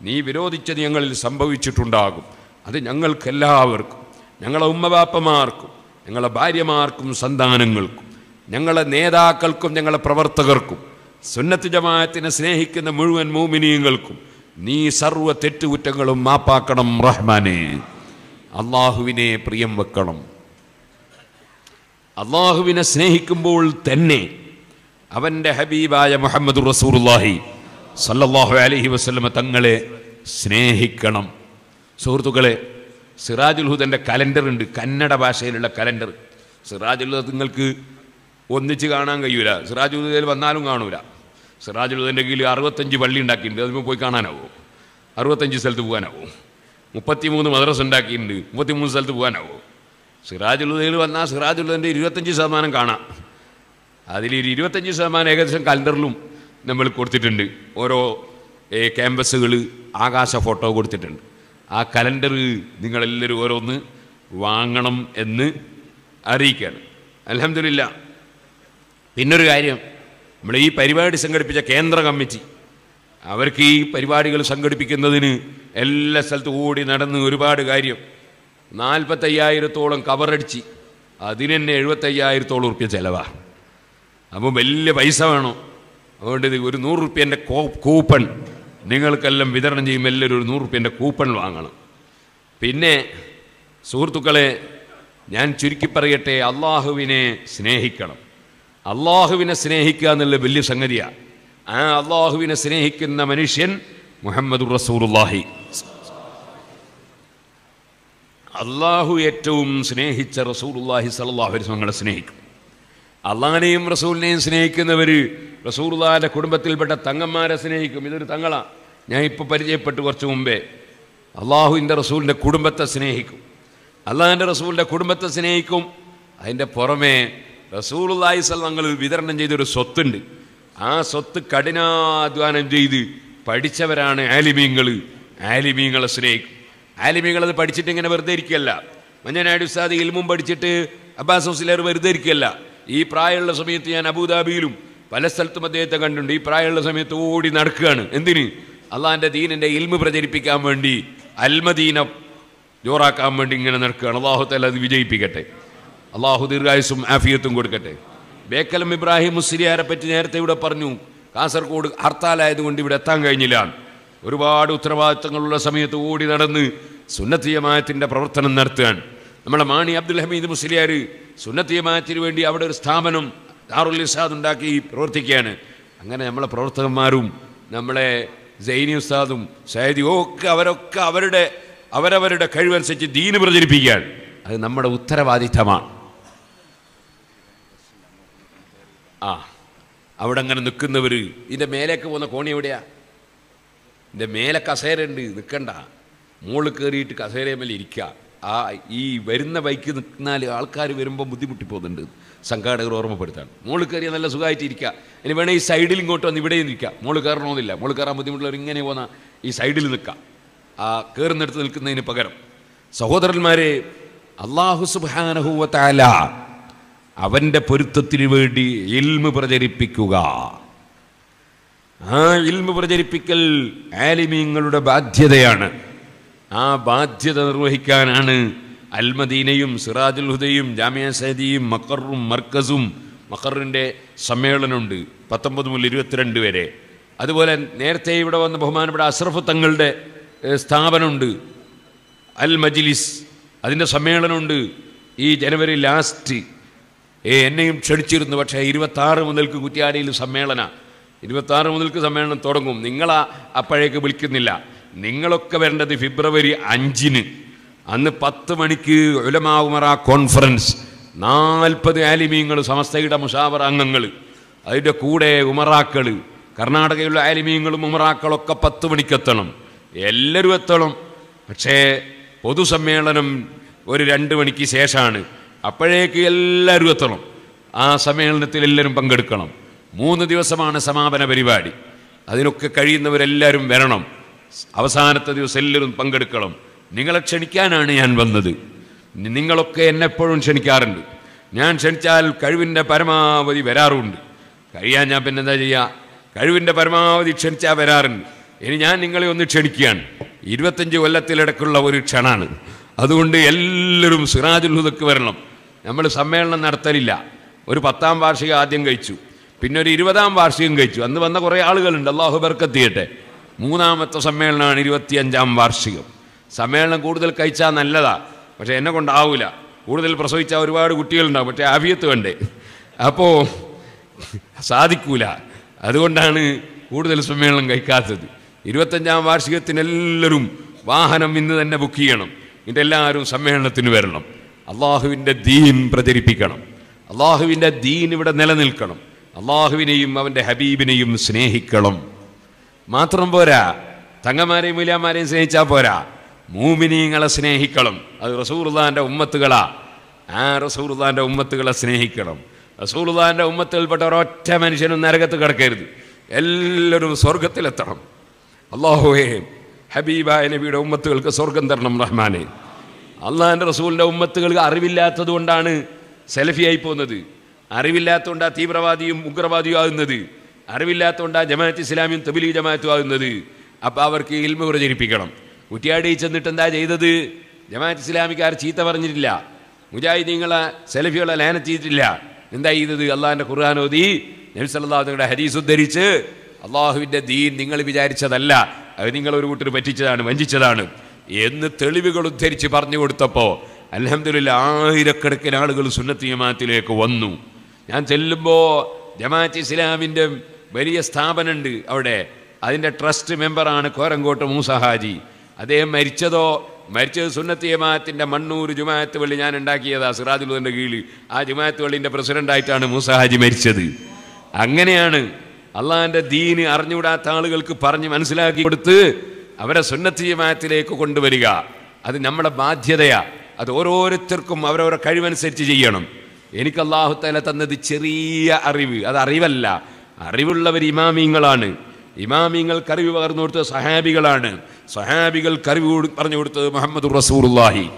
നീ വിരോധിച്ചത് ഞങ്ങളിൽ സംഭവിച്ചിട്ടുണ്ടാകും. അത് ഞങ്ങൾക്കെല്ലാവർക്കും ഞങ്ങളെ ഉമ്മബാപ്പമാർക്കും ഞങ്ങളെ ഭാര്യമാർക്കും സന്താനങ്ങൾക്കും ഞങ്ങളെ നേതാക്കൾക്കും ഞങ്ങളെ പ്രവർത്തകർക്കും സുന്നത്ത് ജമാഅത്തിനെ സ്നേഹിക്കുന്ന മുഴുവൻ മൂമിനീയങ്ങൾക്കും നീ സർവ തെറ്റുകുറ്റങ്ങളും മാപ്പാക്കണം റഹ്മാനെ. അള്ളാഹുവിനെ പ്രിയം വെക്കണം. അള്ളാഹുവിനെ സ്നേഹിക്കുമ്പോൾ തന്നെ അവന്റെ ഹബീബായ മുഹമ്മദ് റസൂറുല്ലാഹി സല്ലല്ലാഹു അലഹി വസ്ലമ തങ്ങളെ സ്നേഹിക്കണം. സുഹൃത്തുക്കളെ സിറാജുൽ ഹുദന്റെ കലണ്ടർ ഉണ്ട് കന്നഡ ഭാഷയിലുള്ള കലണ്ടർ. സിറാജുൽ നിങ്ങൾക്ക് ഒന്നിച്ച് കാണാൻ കഴിയൂല. സിറാജുൽ ഹുദയിൽ വന്നാലും കാണൂല. സിറാജുൽ ഹുദന്റെ കീഴിൽ അറുപത്തഞ്ച് പള്ളി ഉണ്ടാക്കിയിട്ടുണ്ട്. അതിപ്പോൾ പോയി കാണാനാവോ? അറുപത്തഞ്ച് സ്ഥലത്ത് പോകാനാവോ? മുപ്പത്തിമൂന്ന് മദ്രസ ഉണ്ടാക്കിയിട്ടുണ്ട്. മുപ്പത്തിമൂന്ന് സ്ഥലത്ത് പോകാനാവോ? സിറാജുൽ ഹുദയിൽ വന്നാൽ സിറാജുൽ ഹുദന്റെ ഇരുപത്തഞ്ച് ശതമാനം കാണാം. അതിൽ ഒരു ഇരുപത്തഞ്ച് ശതമാനം ഏകദേശം കലണ്ടറിലും നമ്മൾ കൊടുത്തിട്ടുണ്ട്. ഓരോ ക്യാമ്പസുകൾ ആകാശ ഫോട്ടോ കൊടുത്തിട്ടുണ്ട്. ആ കലണ്ടർ നിങ്ങളെല്ലാവരും ഓരോന്ന് വാങ്ങണം എന്ന് അറിയിക്കുകയാണ്. അലഹമില്ല പിന്നൊരു കാര്യം നമ്മൾ ഈ പരിപാടി സംഘടിപ്പിച്ച കേന്ദ്ര കമ്മിറ്റി അവർക്ക് ഈ പരിപാടികൾ സംഘടിപ്പിക്കുന്നതിന് എല്ലാ സ്ഥലത്തും കൂടി നടന്ന് ഒരുപാട് കാര്യം. നാൽപ്പത്തയ്യായിരത്തോളം കവറടിച്ച് അതിന് തന്നെ എഴുപത്തയ്യായിരത്തോളം ഉറുപ്പ്യ ചിലവാണ് അപ്പോൾ വലിയ പൈസ വേണം. അതുകൊണ്ട് ഇത് ഒരു നൂറ് റുപ്യന്റെ കൂപ്പൺ നിങ്ങൾക്കെല്ലാം വിതരണം ചെയ്യും. എല്ലാവരും ഒരു നൂറ് റുപ്യന്റെ കൂപ്പൺ വാങ്ങണം. പിന്നെ സുഹൃത്തുക്കളെ ഞാൻ ചുരുക്കി പറയട്ടെ അള്ളാഹുവിനെ സ്നേഹിക്കണം. അള്ളാഹുവിനെ സ്നേഹിക്കുക എന്നുള്ള വലിയ സംഗതിയാണ് ആ അള്ളാഹുവിനെ സ്നേഹിക്കുന്ന മനുഷ്യൻ മുഹമ്മദ് റസൂലുല്ലാഹി അള്ളാഹു ഏറ്റവും സ്നേഹിച്ച റസൂലുല്ലാഹി സലാഹു ഞങ്ങളെ സ്നേഹിക്കും. അള്ളാഹിനെയും റസൂലിനെയും സ്നേഹിക്കുന്നവർ റസൂലുല്ലാഹിന്റെ കുടുംബത്തിൽപ്പെട്ട തങ്ങന്മാരെ സ്നേഹിക്കും. ഇതൊരു തങ്ങളാണ് ഞാൻ ഇപ്പോൾ പരിചയപ്പെട്ടു കുറച്ച് മുമ്പേ. അള്ളാഹുവിന്റെ റസൂലിന്റെ കുടുംബത്തെ സ്നേഹിക്കും. അള്ളാഹിന്റെ റസൂലിന്റെ കുടുംബത്തെ സ്നേഹിക്കും. അതിന്റെ പുറമേ റസൂലുല്ലാഹി തങ്ങൾ വിതരണം ചെയ്തൊരു സ്വത്തുണ്ട്. ആ സ്വത്ത് കഠിനാധ്വാനം ചെയ്ത് പഠിച്ചവരാണ് ആലിമീങ്ങൾ ആലിമീങ്ങളെ സ്നേഹിക്കും ആലിമീങ്ങൾ അത് പഠിച്ചിട്ട് ഇങ്ങനെ വെറുതെ ഇരിക്കുകയല്ല. മഞ്ഞനാട് ഉസ്താദ് ഇൽമും പഠിച്ചിട്ട് അബ്ബാസ് ഹുസിലേർ വെറുതെ ഇരിക്കുകയല്ല. ഈ പ്രായമുള്ള സമയത്ത് ഞാൻ അബുദാബിയിലും പല സ്ഥലത്തും അദ്ദേഹത്തെ കണ്ടുണ്ട് ഈ പ്രായമുള്ള സമയത്ത് ഓടി നടക്കുകയാണ്. എന്തിന്? അള്ളാഹിന്റെ ദീനിന്റെ ഇൽമ് പ്രചരിപ്പിക്കാൻ വേണ്ടി അൽമദീന ജോറാക്കാൻ വേണ്ടി ഇങ്ങനെ നടക്കുകയാണ്. അള്ളാഹുത്തല്ല അത് വിജയിപ്പിക്കട്ടെ. അള്ളാഹു ദീർഘായുസും ആഫിയത്തും കൊടുക്കട്ടെ. ബേക്കലം ഇബ്രാഹിം മുസ്ലിയാരെ പറ്റി നേരത്തെ ഇവിടെ പറഞ്ഞു. കാസർഗോഡ് ഹർത്താലായതുകൊണ്ട് ഇവിടെ എത്താൻ കഴിഞ്ഞില്ല. ഒരുപാട് ഉത്തരവാദിത്തങ്ങളുള്ള സമയത്ത് ഓടി നടന്ന് സുന്നത്തീയമായത്തിന്റെ പ്രവർത്തനം നടത്തുകയാണ്. നമ്മളെ മാണി അബ്ദുൽ ഹമീദ് മുസ്ലിയാർ സുന്നത്തീയമായത്തിന് വേണ്ടി അവിടെ ഒരു സ്ഥാപനം ദാറുൽ ഇസാദ് ഉണ്ടാക്കി പ്രവർത്തിക്കുകയാണ്. അങ്ങനെ നമ്മളെ പ്രവർത്തകന്മാരും നമ്മളെ സൈനി ഉസ്താദും സൈദിയും ഒക്കെ അവരൊക്കെ അവരുടെ അവരവരുടെ കഴിവനുസരിച്ച് ദീന് പ്രചരിപ്പിക്കുകയാണ്. അത് നമ്മുടെ ഉത്തരവാദിത്തമാണ്. ആ അവിടെ അങ്ങനെ നിൽക്കുന്നവർ ഇതിന്റെ മേലേക്ക് പോകുന്ന കോണി എവിടെയാ? ഇതിന്റെ മേലെ കസേരയുണ്ട് നിൽക്കണ്ട മുകളിൽ കയറിയിട്ട് കസേരമേൽ ഇരിക്കുക ആ ഈ വരുന്ന ബൈക്ക് നിൽക്കുന്നാൽ ആൾക്കാർ വരുമ്പോൾ ബുദ്ധിമുട്ടി പോകുന്നുണ്ട് സംഘാടകർ ഓർമ്മപ്പെടുത്താണ്. മുകളിൽ കയറിയാൽ നല്ല സുഖമായിട്ട് ഇരിക്കുക ഇനി വേണേൽ ഈ സൈഡിൽ ഇങ്ങോട്ട് വന്ന് ഇവിടെയും നിൽക്കുക മുകളിൽ കയറണമെന്നില്ല. മുകളിൽ കയറാൻ ബുദ്ധിമുട്ടുള്ളവർ ഇങ്ങനെ പോകുന്ന ഈ സൈഡിൽ നിൽക്കുക ആ കയറുന്നിടത്ത് നിൽക്കുന്നതിന് പകരം സഹോദരന്മാരെ അള്ളാഹു സുബാനഹുവത്താല അവന്റെ പൊരുത്തത്തിന് വേണ്ടി ഇൽമ് പ്രചരിപ്പിക്കുക. ആ ഇൽമ് പ്രചരിപ്പിക്കൽ ആലിമീങ്ങളുടെ ബാധ്യതയാണ്. ആ ബാധ്യത നിർവഹിക്കാനാണ് അൽമദീനയും സിറാജുൽ ഹുദയും ജാമ്യ സൈദിയും മക്കറും മർക്കസും മക്കറിന്റെ സമ്മേളനമുണ്ട് പത്തൊമ്പത് മുതൽ ഇരുപത്തിരണ്ട് വരെ. അതുപോലെ നേരത്തെ ഇവിടെ വന്ന ബഹുമാനപ്പെട്ട അഷ്റഫ് തങ്ങളുടെ സ്ഥാപനമുണ്ട്. അൽ മജിലിസ് അതിന്റെ സമ്മേളനമുണ്ട് ഈ ജനുവരി ലാസ്റ്റ് ഏ എന്നെയും ക്ഷണിച്ചിരുന്നു. പക്ഷേ ഇരുപത്താറ് മുതൽക്ക് കുറ്റ്യാടിയിൽ സമ്മേളന. ഇരുപത്താറ് മുതൽക്ക് സമ്മേളനം തുടങ്ങും. നിങ്ങളാ അപ്പോഴേക്ക് വിളിക്കുന്നില്ല. നിങ്ങളൊക്കെ വരേണ്ടത് ഫെബ്രുവരി അഞ്ചിന്. അന്ന് പത്ത് മണിക്ക് ഉലമാവുമറ കോൺഫറൻസ്. നാൽപ്പത് ആലിമീങ്ങൾ സമസ്തയുടെ മുഷാവർ അംഗങ്ങൾ. അതിന്റെ കൂടെ ഉമറാക്കൾ. കർണാടകയിലുള്ള ആലിമീങ്ങളും ഉമറാക്കളൊക്കെ പത്ത് മണിക്കെത്തണം എല്ലാവരും എത്തണം. പക്ഷേ പൊതുസമ്മേളനം ഒരു രണ്ട് മണിക്ക് ശേഷമാണ്. അപ്പോഴേക്ക് എല്ലാവരും എത്തണം. ആ സമ്മേളനത്തിൽ എല്ലാവരും പങ്കെടുക്കണം. മൂന്ന് ദിവസമാണ് സമാപന പരിപാടി. അതിനൊക്കെ കഴിയുന്നവരെല്ലാവരും വരണം. അവസാനത്തെ ദിവസം എല്ലാവരും പങ്കെടുക്കണം. നിങ്ങളെ ക്ഷണിക്കാനാണ് ഞാൻ വന്നത്. നിങ്ങളൊക്കെ എന്നെപ്പോഴും ക്ഷണിക്കാറുണ്ട്. ഞാൻ ക്ഷണിച്ചാൽ കഴിവിന്റെ പരമാവധി വരാറുണ്ട്. കഴിയാൻ ഞാൻ പിന്നെ എന്താ ചെയ്യുക കഴിവിന്റെ പരമാവധി ക്ഷണിച്ചാൽ വരാറുണ്ട്. ഇനി ഞാൻ നിങ്ങളെ ഒന്ന് ക്ഷണിക്കുകയാണ്. ഇരുപത്തഞ്ച് കൊല്ലത്തിലിടക്കുള്ള ഒരു ക്ഷണാണ്. അതുകൊണ്ട് എല്ലാവരും സിറാജുൽ ഹുദക്ക് വരണം. നമ്മൾ സമ്മേളനം നടത്തലില്ല. ഒരു പത്താം വാർഷികം ആദ്യം കഴിച്ചു. പിന്നെ ഒരു ഇരുപതാം വാർഷികം കഴിച്ചു. അന്ന് വന്ന കുറേ ആളുകളുണ്ട്. അള്ളാഹു ബർക്കത്ത് ചെയ്യട്ടെ മൂന്നാമത്തെ സമ്മേളനമാണ് ഇരുപത്തിയഞ്ചാം വാർഷികം. സമ്മേളനം കൂടുതൽ കഴിച്ചാൽ നല്ലതാ. പക്ഷേ എന്നെ കൊണ്ടാവില്ല കൂടുതൽ പ്രസവിച്ചാൽ ഒരുപാട് കുട്ടികളുണ്ടാവും. പക്ഷേ ആഫിയത്ത് വേണ്ടേ? അപ്പോൾ സാധിക്കൂല. അതുകൊണ്ടാണ് കൂടുതൽ സമ്മേളനം കഴിക്കാത്തത്. ഇരുപത്തഞ്ചാം വാർഷികത്തിന് എല്ലാവരും വാഹനം ഇന്ന് തന്നെ ബുക്ക് ചെയ്യണം. ഇതെല്ലാവരും സമ്മേളനത്തിന് വരണം. അള്ളാഹുവിന്റെ ദീൻ പ്രചരിപ്പിക്കണം. അള്ളാഹുവിന്റെ ദീൻ ഇവിടെ നിലനിൽക്കണം. അള്ളാഹുവിനെയും അവന്റെ ഹബീബിനെയും സ്നേഹിക്കണം. മാത്രം പോരാ. തങ്ങന്മാരെയും മുലാമാരെയും സ്നേഹിച്ചാൽ പോരാ. മൂമിനീങ്ങളെ സ്നേഹിക്കണം. അത് റസൂർദാന്റെ ഉമ്മത്തുകളാ. ആ റസൂർദാന്റെ ഉമ്മത്തുകളെ സ്നേഹിക്കണം. റസൂർദാന്റെ ഉമ്മത്തിൽപ്പെട്ട ഒരൊറ്റ മനുഷ്യനും നരകത്ത് കിടക്കരുത്. എല്ലാവരും സ്വർഗത്തിലെത്തണം അള്ളാഹുവേ ഹബീബായ നബിയുടെ ഉമ്മത്തുകൾക്ക് സ്വർഗം തരണം റഹ്മാനെ. അള്ളാഹിന്റെ റസൂലിന്റെ ഉമ്മത്തുകൾ അറിവില്ലാത്തത് കൊണ്ടാണ് സെൽഫിയായി പോകുന്നത്. അറിവില്ലാത്തതുകൊണ്ടാണ് തീവ്രവാദിയും ഉഗ്രവാദിയും ആകുന്നത്. അറിവില്ലാത്തതുകൊണ്ടാണ് ജമാഅത്ത് ഇസ്ലാമിയും തബിലി ജമാഅത്തും ആകുന്നത്. അപ്പോൾ അവർക്ക് ഇൽമ പ്രചരിപ്പിക്കണം. കുറ്റിയാടി ചെന്നിട്ട് എന്താ ചെയ്തത്? ജമാഅത്ത് ഇസ്ലാമിക്കാർ ചീത്ത പറഞ്ഞിട്ടില്ല. മുജാഹിദീങ്ങളെ സെലഫികളെ ലേന ചെയ്തിട്ടില്ല. എന്താ ചെയ്തത്? അള്ളാഹിന്റെ ഖുർആൻ ഓതി നബി സല്ലല്ലാഹു അലൈഹി ഹദീസ് ഉദ്ധരിച്ച് അള്ളാഹുവിന്റെ ദീൻ നിങ്ങൾ വിചാരിച്ചതല്ല. അത് നിങ്ങളൊരു കൂട്ടർ പറ്റിച്ചതാണ് വഞ്ചിച്ചതാണ്. എന്ന് തെളിവുകൾ ഉദ്ധരിച്ച് പറഞ്ഞു കൊടുത്തപ്പോൾ അലഹമില്ല ആയിരക്കണക്കിന് ആളുകൾ സുന്നത്ത് വന്നു. ഞാൻ ചെല്ലുമ്പോൾ ജമാഅത്ത് ഇസ്ലാമിന്റെ വലിയ സ്ഥാപനമുണ്ട് അവിടെ. അതിന്റെ ട്രസ്റ്റ് മെമ്പറാണ് കോരങ്കോട്ട് മൂസഹാജി അദ്ദേഹം മരിച്ചതോ മരിച്ചത് സുന്നത്ത് ജമാഅത്തിന്റെ മണ്ണൂർ ജുമാഅത്ത് പള്ളി ഞാൻ ഉണ്ടാക്കിയതാ സിറാജുലുദിന്റെ കീഴിൽ. ആ ജുമാഅത്ത് പള്ളിന്റെ പ്രസിഡന്റായിട്ടാണ് മൂസഹാജി മരിച്ചത്. അങ്ങനെയാണ് അള്ളാഹിന്റെ ദീന് അറിഞ്ഞുകൂടാത്ത ആളുകൾക്ക് പറഞ്ഞ് മനസ്സിലാക്കി കൊടുത്ത് അവരെ സുന്നത്തി ജമാഅത്തിലേക്ക് കൊണ്ടുവരിക. അത് നമ്മുടെ ബാധ്യതയാണ് അത് ഓരോരുത്തർക്കും അവരവരുടെ കഴിവനുസരിച്ച് ചെയ്യണം. എനിക്ക് അള്ളാഹു തല തന്നത് ചെറിയ അറിവ്. അത് അറിവല്ല. അറിവുള്ളവർ ഇമാമിങ്ങളാണ്. ഇമാമിങ്ങൾക്ക് അറിവ് പകർന്നു കൊടുത്തത് സഹാബികളാണ്. സഹാബികൾക്ക് അറിവ് പറഞ്ഞു കൊടുത്തത് മുഹമ്മദ് റസൂറുല്ലാഹി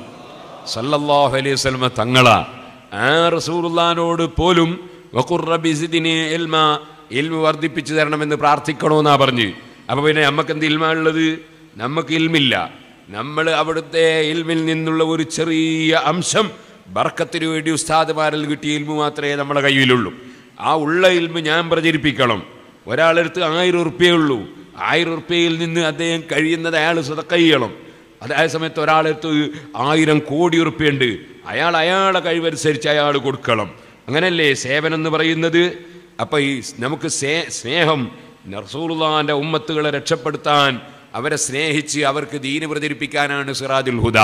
സല്ലല്ലാഹു അലൈഹി സ്വലമ തങ്ങളാ. ആ റസൂറുല്ലാനോട് പോലും വക്കുർ റബ്ബി എൽമ എൽമ വർദ്ധിപ്പിച്ചു തരണമെന്ന് പ്രാർത്ഥിക്കണമെന്നാ പറഞ്ഞ്. അപ്പൊ പിന്നെ നമുക്ക് എന്ത് ഇൽമാണുള്ളത്? നമുക്ക് ഇൽമില്ല. നമ്മൾ അവിടുത്തെ ഇൽമിൽ നിന്നുള്ള ഒരു ചെറിയ അംശം ബർക്കത്തിന് വേണ്ടി ഉസ്താദുമാരിൽ കിട്ടിയ ഇൽമു മാത്രമേ നമ്മളെ കയ്യിലുള്ളൂ. ആ ഉള്ള ഇൽമ് ഞാൻ പ്രചരിപ്പിക്കണം. ഒരാളെടുത്ത് ആയിരം ഉറുപ്പ്യേ ഉള്ളൂ. ആയിരം ഉറുപ്പ്യയിൽ നിന്ന് അദ്ദേഹം കഴിയുന്നത് അയാൾ സ്വതക്ക ചെയ്യണം. അതേ സമയത്ത് ഒരാളെടുത്ത് ആയിരം കോടി ഉറുപ്പ്യുണ്ട്. അയാൾ അയാളെ കഴിവനുസരിച്ച് അയാൾ കൊടുക്കണം. അങ്ങനല്ലേ സേവനം എന്ന് പറയുന്നത്? അപ്പോൾ ഈ നമുക്ക് സ്നേഹം നർസൂറുല്ലാന്റെ ഉമ്മത്തുകളെ രക്ഷപ്പെടുത്താൻ അവരെ സ്നേഹിച്ച് അവർക്ക് ദീന് പ്രചരിപ്പിക്കാനാണ് സിറാജുൽ ഹുദ.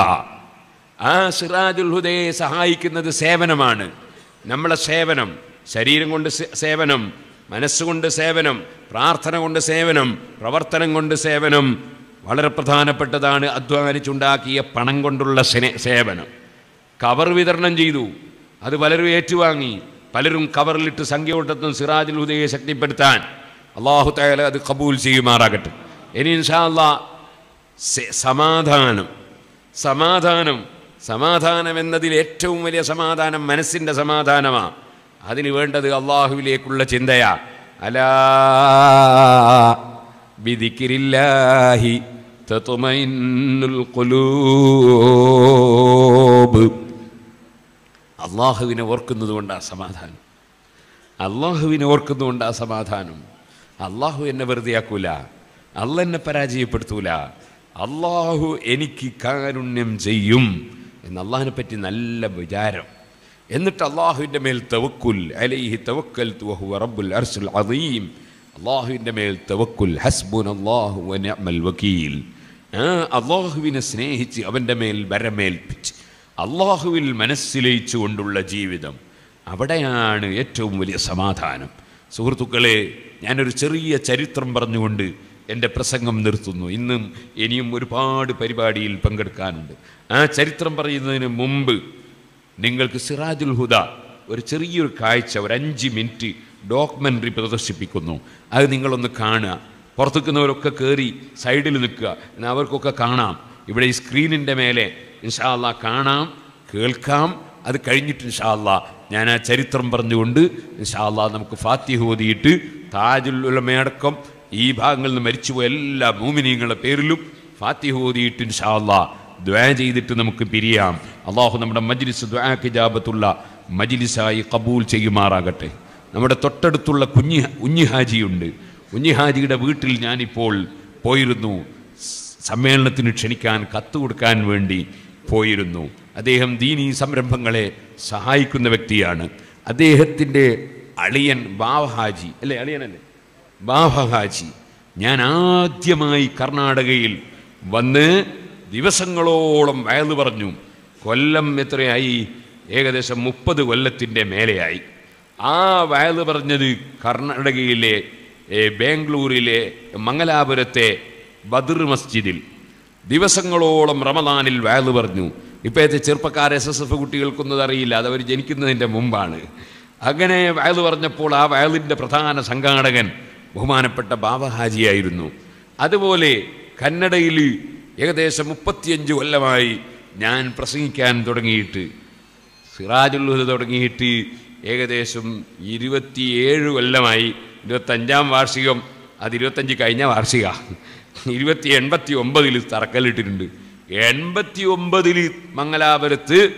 ആ സിറാജുൽ ഹുദയെ സഹായിക്കുന്നത് സേവനമാണ്. നമ്മളെ സേവനം ശരീരം കൊണ്ട് സേവനം മനസ്സുകൊണ്ട് സേവനം പ്രാർത്ഥന കൊണ്ട് സേവനം പ്രവർത്തനം കൊണ്ട് സേവനം വളരെ പ്രധാനപ്പെട്ടതാണ് അധ്വാനിച്ചുണ്ടാക്കിയ പണം കൊണ്ടുള്ള സേവനം. കവർ വിതരണം ചെയ്തു അത് പലരും ഏറ്റുവാങ്ങി പലരും കവറിലിട്ട് സംഖ്യ കൊണ്ടെത്തും സിറാജുൽ ഹുദയെ ശക്തിപ്പെടുത്താൻ. അള്ളാഹു തയാല അത് കബൂൽ ചെയ്യുമാറാകട്ടെ. ഇനി ഇൻഷാ സമാധാനം സമാധാനം സമാധാനം എന്നതിൽ ഏറ്റവും വലിയ സമാധാനം മനസ്സിന്റെ സമാധാനമാണ് അതിന് വേണ്ടത് അള്ളാഹുവിലേക്കുള്ള ചിന്തയാ. അലാ ഖുലൂബ്. അള്ളാഹുവിനെ ഓർക്കുന്നത് കൊണ്ടാ സമാധാനം. അള്ളാഹുവിനെ ഓർക്കുന്നതുകൊണ്ടാണ് ആ സമാധാനം. അള്ളാഹു എന്നെ വെറുതെയാക്കൂല. അല്ല എന്നെ പരാജയപ്പെടുത്തൂല. അള്ളാഹു എനിക്ക് കാരുണ്യം ചെയ്യും എന്ന് അള്ളാഹിനെ പറ്റി നല്ല വിചാരം. എന്നിട്ട് അള്ളാഹുവിന്റെ മേൽ തവക്കുൽ അലൈഹി തവക്കൽ തുഹു റബ്ബുൽ അർസുൽ അദീം. അള്ളാഹുവിന്റെ മേൽ തവക്കുൽ ഹസ്ബുൻ അള്ളാഹു വക്കീൽ അള്ളാഹുവിനെ സ്നേഹിച്ച് അവന്റെ മേൽ വരമേൽപ്പിച്ച് അള്ളാഹുവിൽ മനസ്സിലയിച്ചു കൊണ്ടുള്ള ജീവിതം അവിടെയാണ് ഏറ്റവും വലിയ സമാധാനം. സുഹൃത്തുക്കളെ ഞാനൊരു ചെറിയ ചരിത്രം പറഞ്ഞുകൊണ്ട് എന്റെ പ്രസംഗം നിർത്തുന്നു. ഇന്നും ഇനിയും ഒരുപാട് പരിപാടിയിൽ പങ്കെടുക്കാനുണ്ട്. ആ ചരിത്രം പറയുന്നതിന് മുമ്പ് നിങ്ങൾക്ക് സിറാജുൽ ഹുദ ഒരു ചെറിയൊരു കാഴ്ച ഒരു അഞ്ച് മിനിറ്റ് ഡോക്യുമെന്ററി പ്രദർശിപ്പിക്കുന്നു. അത് നിങ്ങളൊന്ന് കാണുക. പുറത്തുനിൽക്കുന്നവരൊക്കെ കയറി സൈഡിൽ നിൽക്കുക. എന്നാൽ അവർക്കൊക്കെ കാണാം. ഇവിടെ ഈ സ്ക്രീനിന്റെ മേലെ ഇൻഷാല്ല കാണാം കേൾക്കാം. അത് കഴിഞ്ഞിട്ട് ഇൻഷാല്ല ഞാൻ ആ ചരിത്രം പറഞ്ഞുകൊണ്ട് ഇൻഷാല്ല നമുക്ക് ഫാത്തിഹ് ഓതിയിട്ട് താജുൽ ഉലമയടക്കം ഈ ഭാഗങ്ങളിൽ നിന്ന് മരിച്ചുപോയ എല്ലാ മൂമിനീങ്ങളുടെ പേരിലും ഫാത്തിഹ ഓതിയിട്ട് ഇൻഷാല്ല ദ്വാ ചെയ്തിട്ട് നമുക്ക് പിരിയാം. അള്ളാഹു നമ്മുടെ മജ്ലിസ് ദ്വാക്ക് ജാബത്തുള്ള മജ്ലിസായി കബൂൽ ചെയ്യുമാറാകട്ടെ. നമ്മുടെ തൊട്ടടുത്തുള്ള കുഞ്ഞി കുഞ്ഞിഹാജിയുണ്ട് കുഞ്ഞിഹാജിയുടെ വീട്ടിൽ ഞാനിപ്പോൾ പോയിരുന്നു. സമ്മേളനത്തിന് ക്ഷണിക്കാൻ കത്ത് കൊടുക്കാൻ വേണ്ടി പോയിരുന്നു. അദ്ദേഹം ദീനീ സംരംഭങ്ങളെ സഹായിക്കുന്ന വ്യക്തിയാണ്. അദ്ദേഹത്തിന്റെ അളിയൻ ബാവഹാജി അല്ലേ അളിയനല്ലേ? ബാവഹാജി ഞാൻ ആദ്യമായി കർണാടകയിൽ വന്ന് ദിവസങ്ങളോളം വയലു പറഞ്ഞു. കൊല്ലം എത്രയായി? ഏകദേശം മുപ്പത് കൊല്ലത്തിന്റെ മേലെയായി. ആ വയലു പറഞ്ഞത് കർണാടകയിലെ ബാംഗ്ലൂരിലെ മംഗലാപുരത്തെ ബദർ മസ്ജിദിൽ. ദിവസങ്ങളോളം റമദാനിൽ വയലു പറഞ്ഞു. ഇപ്പോഴത്തെ ചെറുപ്പക്കാർ എസ് എസ് എഫ് കുട്ടികൾക്കൊന്നും അറിയില്ല. അതവർ ജനിക്കുന്നതിന്റെ മുമ്പാണ്. അങ്ങനെ വയൽ പറഞ്ഞപ്പോൾ ആ വയലിന്റെ പ്രധാന സംഘാടകൻ ബഹുമാനപ്പെട്ട ബാബഹാജിയായിരുന്നു അതുപോലെ കന്നഡയിൽ ഏകദേശം മുപ്പത്തിയഞ്ച് കൊല്ലമായി ഞാൻ പ്രസംഗിക്കാൻ തുടങ്ങിയിട്ട് സിറാജുൽ തുടങ്ങിയിട്ട് ഏകദേശം ഇരുപത്തിയേഴ് കൊല്ലമായി. ഇരുപത്തഞ്ചാം വാർഷികം അത് ഇരുപത്തഞ്ച് കഴിഞ്ഞ വാർഷിക. ഇരുപത്തി എൺപത്തി ഒമ്പതിൽ തറക്കല്ലിട്ടിട്ടുണ്ട്. എൺപത്തി ഒമ്പതിൽ മംഗലാപുരത്ത്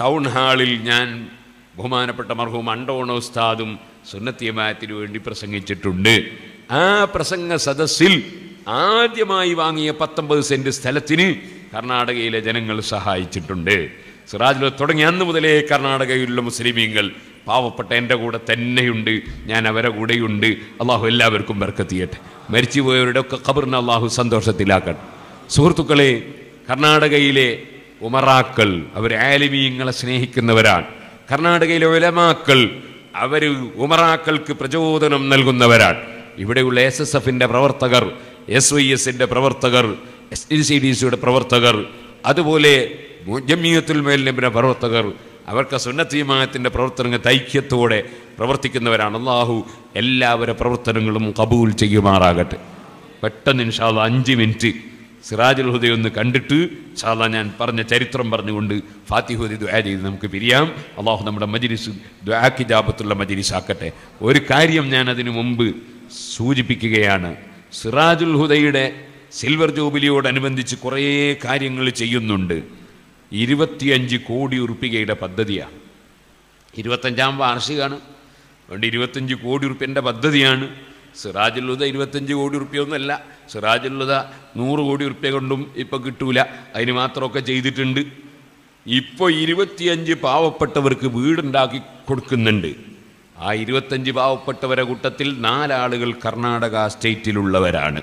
ടൗൺ ഹാളിൽ ഞാൻ ബഹുമാനപ്പെട്ട മർഹൂം അണ്ടോണ ഉസ്താദും സുന്നത്തിയമായത്തിനു വേണ്ടി പ്രസംഗിച്ചിട്ടുണ്ട്. ആ പ്രസംഗ സദസ്സിൽ ആദ്യമായി വാങ്ങിയ പത്തൊമ്പത് സെന്റ് സ്ഥലത്തിന് കർണാടകയിലെ ജനങ്ങൾ സഹായിച്ചിട്ടുണ്ട്. സിറാജിൽ തുടങ്ങി അന്ന് മുതലേ കർണാടകയിലുള്ള മുസ്ലിമീങ്ങൾ പാവപ്പെട്ട എന്റെ കൂടെ തന്നെയുണ്ട് ഞാൻ അവരെ കൂടെയുണ്ട്. അള്ളാഹു എല്ലാവർക്കും ബർക്കത്തിയട്ടെ. മരിച്ചുപോയവരുടെ ഒക്കെ ഖബറിന് അള്ളാഹു സന്തോഷത്തിലാക്കട്ടെ. സുഹൃത്തുക്കളെ കർണാടകയിലെ ഉമറാക്കൾ അവർ ആലിമീങ്ങളെ സ്നേഹിക്കുന്നവരാണ്. കർണാടകയിലെ ഉലമാക്കൾ അവർ ഉമറാക്കൾക്ക് പ്രചോദനം നൽകുന്നവരാണ്. ഇവിടെയുള്ള എസ് എസ് എഫിന്റെ പ്രവർത്തകർ എസ് വൈ എസിന്റെ പ്രവർത്തകർ എസ് ഡി സി ഡി സിയുടെ പ്രവർത്തകർ അതുപോലെ ജമിയത്തുൽ മേലിന്റെ പ്രവർത്തകർ അവർക്ക് സുന്നത്തീമാനത്തിന്റെ പ്രവർത്തനങ്ങൾ ഐക്യത്തോടെ പ്രവർത്തിക്കുന്നവരാണ്. അള്ളാഹു എല്ലാവരുടെ പ്രവർത്തനങ്ങളും കബൂൽ ചെയ്യുമാറാകട്ടെ. പെട്ടെന്ന് ഇൻഷാല്ല അഞ്ച് മിനിറ്റ് സിറാജുൽ ഹുദയ ഒന്ന് കണ്ടിട്ട് സാധാ ഞാൻ പറഞ്ഞ ചരിത്രം പറഞ്ഞുകൊണ്ട് ഫാത്തിഹുദി ദ്വാ ചെയ്ത് നമുക്ക് പിരിയാം. അള്ളാഹു നമ്മുടെ മജിരിസ് ദ്വാക്കി ജാപത്തുള്ള മജിരിസ് ആക്കട്ടെ. ഒരു കാര്യം ഞാൻ അതിനു മുമ്പ് സൂചിപ്പിക്കുകയാണ്. സിറാജുൽ ഹുദയുടെ സിൽവർ ജൂബിലിയോടനുബന്ധിച്ച് കുറേ കാര്യങ്ങൾ ചെയ്യുന്നുണ്ട്. ഇരുപത്തിയഞ്ച് കോടി ഉറുപ്പികയുടെ പദ്ധതിയാണ് ഇരുപത്തഞ്ചാം വാർഷികമാണ് അതുകൊണ്ട് ഇരുപത്തഞ്ച് കോടി ഉറുപ്പ്യന്റെ പദ്ധതിയാണ്. സിറാജുല്ലുത ഇരുപത്തഞ്ച് കോടി ഉറുപ്പ്യൊന്നുമല്ല സിറാജുല്ലുത നൂറ് കോടി ഉറുപ്പ്യ കൊണ്ടും ഇപ്പം കിട്ടൂല. അതിന് മാത്രമൊക്കെ ചെയ്തിട്ടുണ്ട്. ഇപ്പോൾ ഇരുപത്തിയഞ്ച് പാവപ്പെട്ടവർക്ക് വീടുണ്ടാക്കി കൊടുക്കുന്നുണ്ട്. ആ ഇരുപത്തഞ്ച് പാവപ്പെട്ടവരെ കൂട്ടത്തിൽ നാലാളുകൾ കർണാടക സ്റ്റേറ്റിലുള്ളവരാണ്.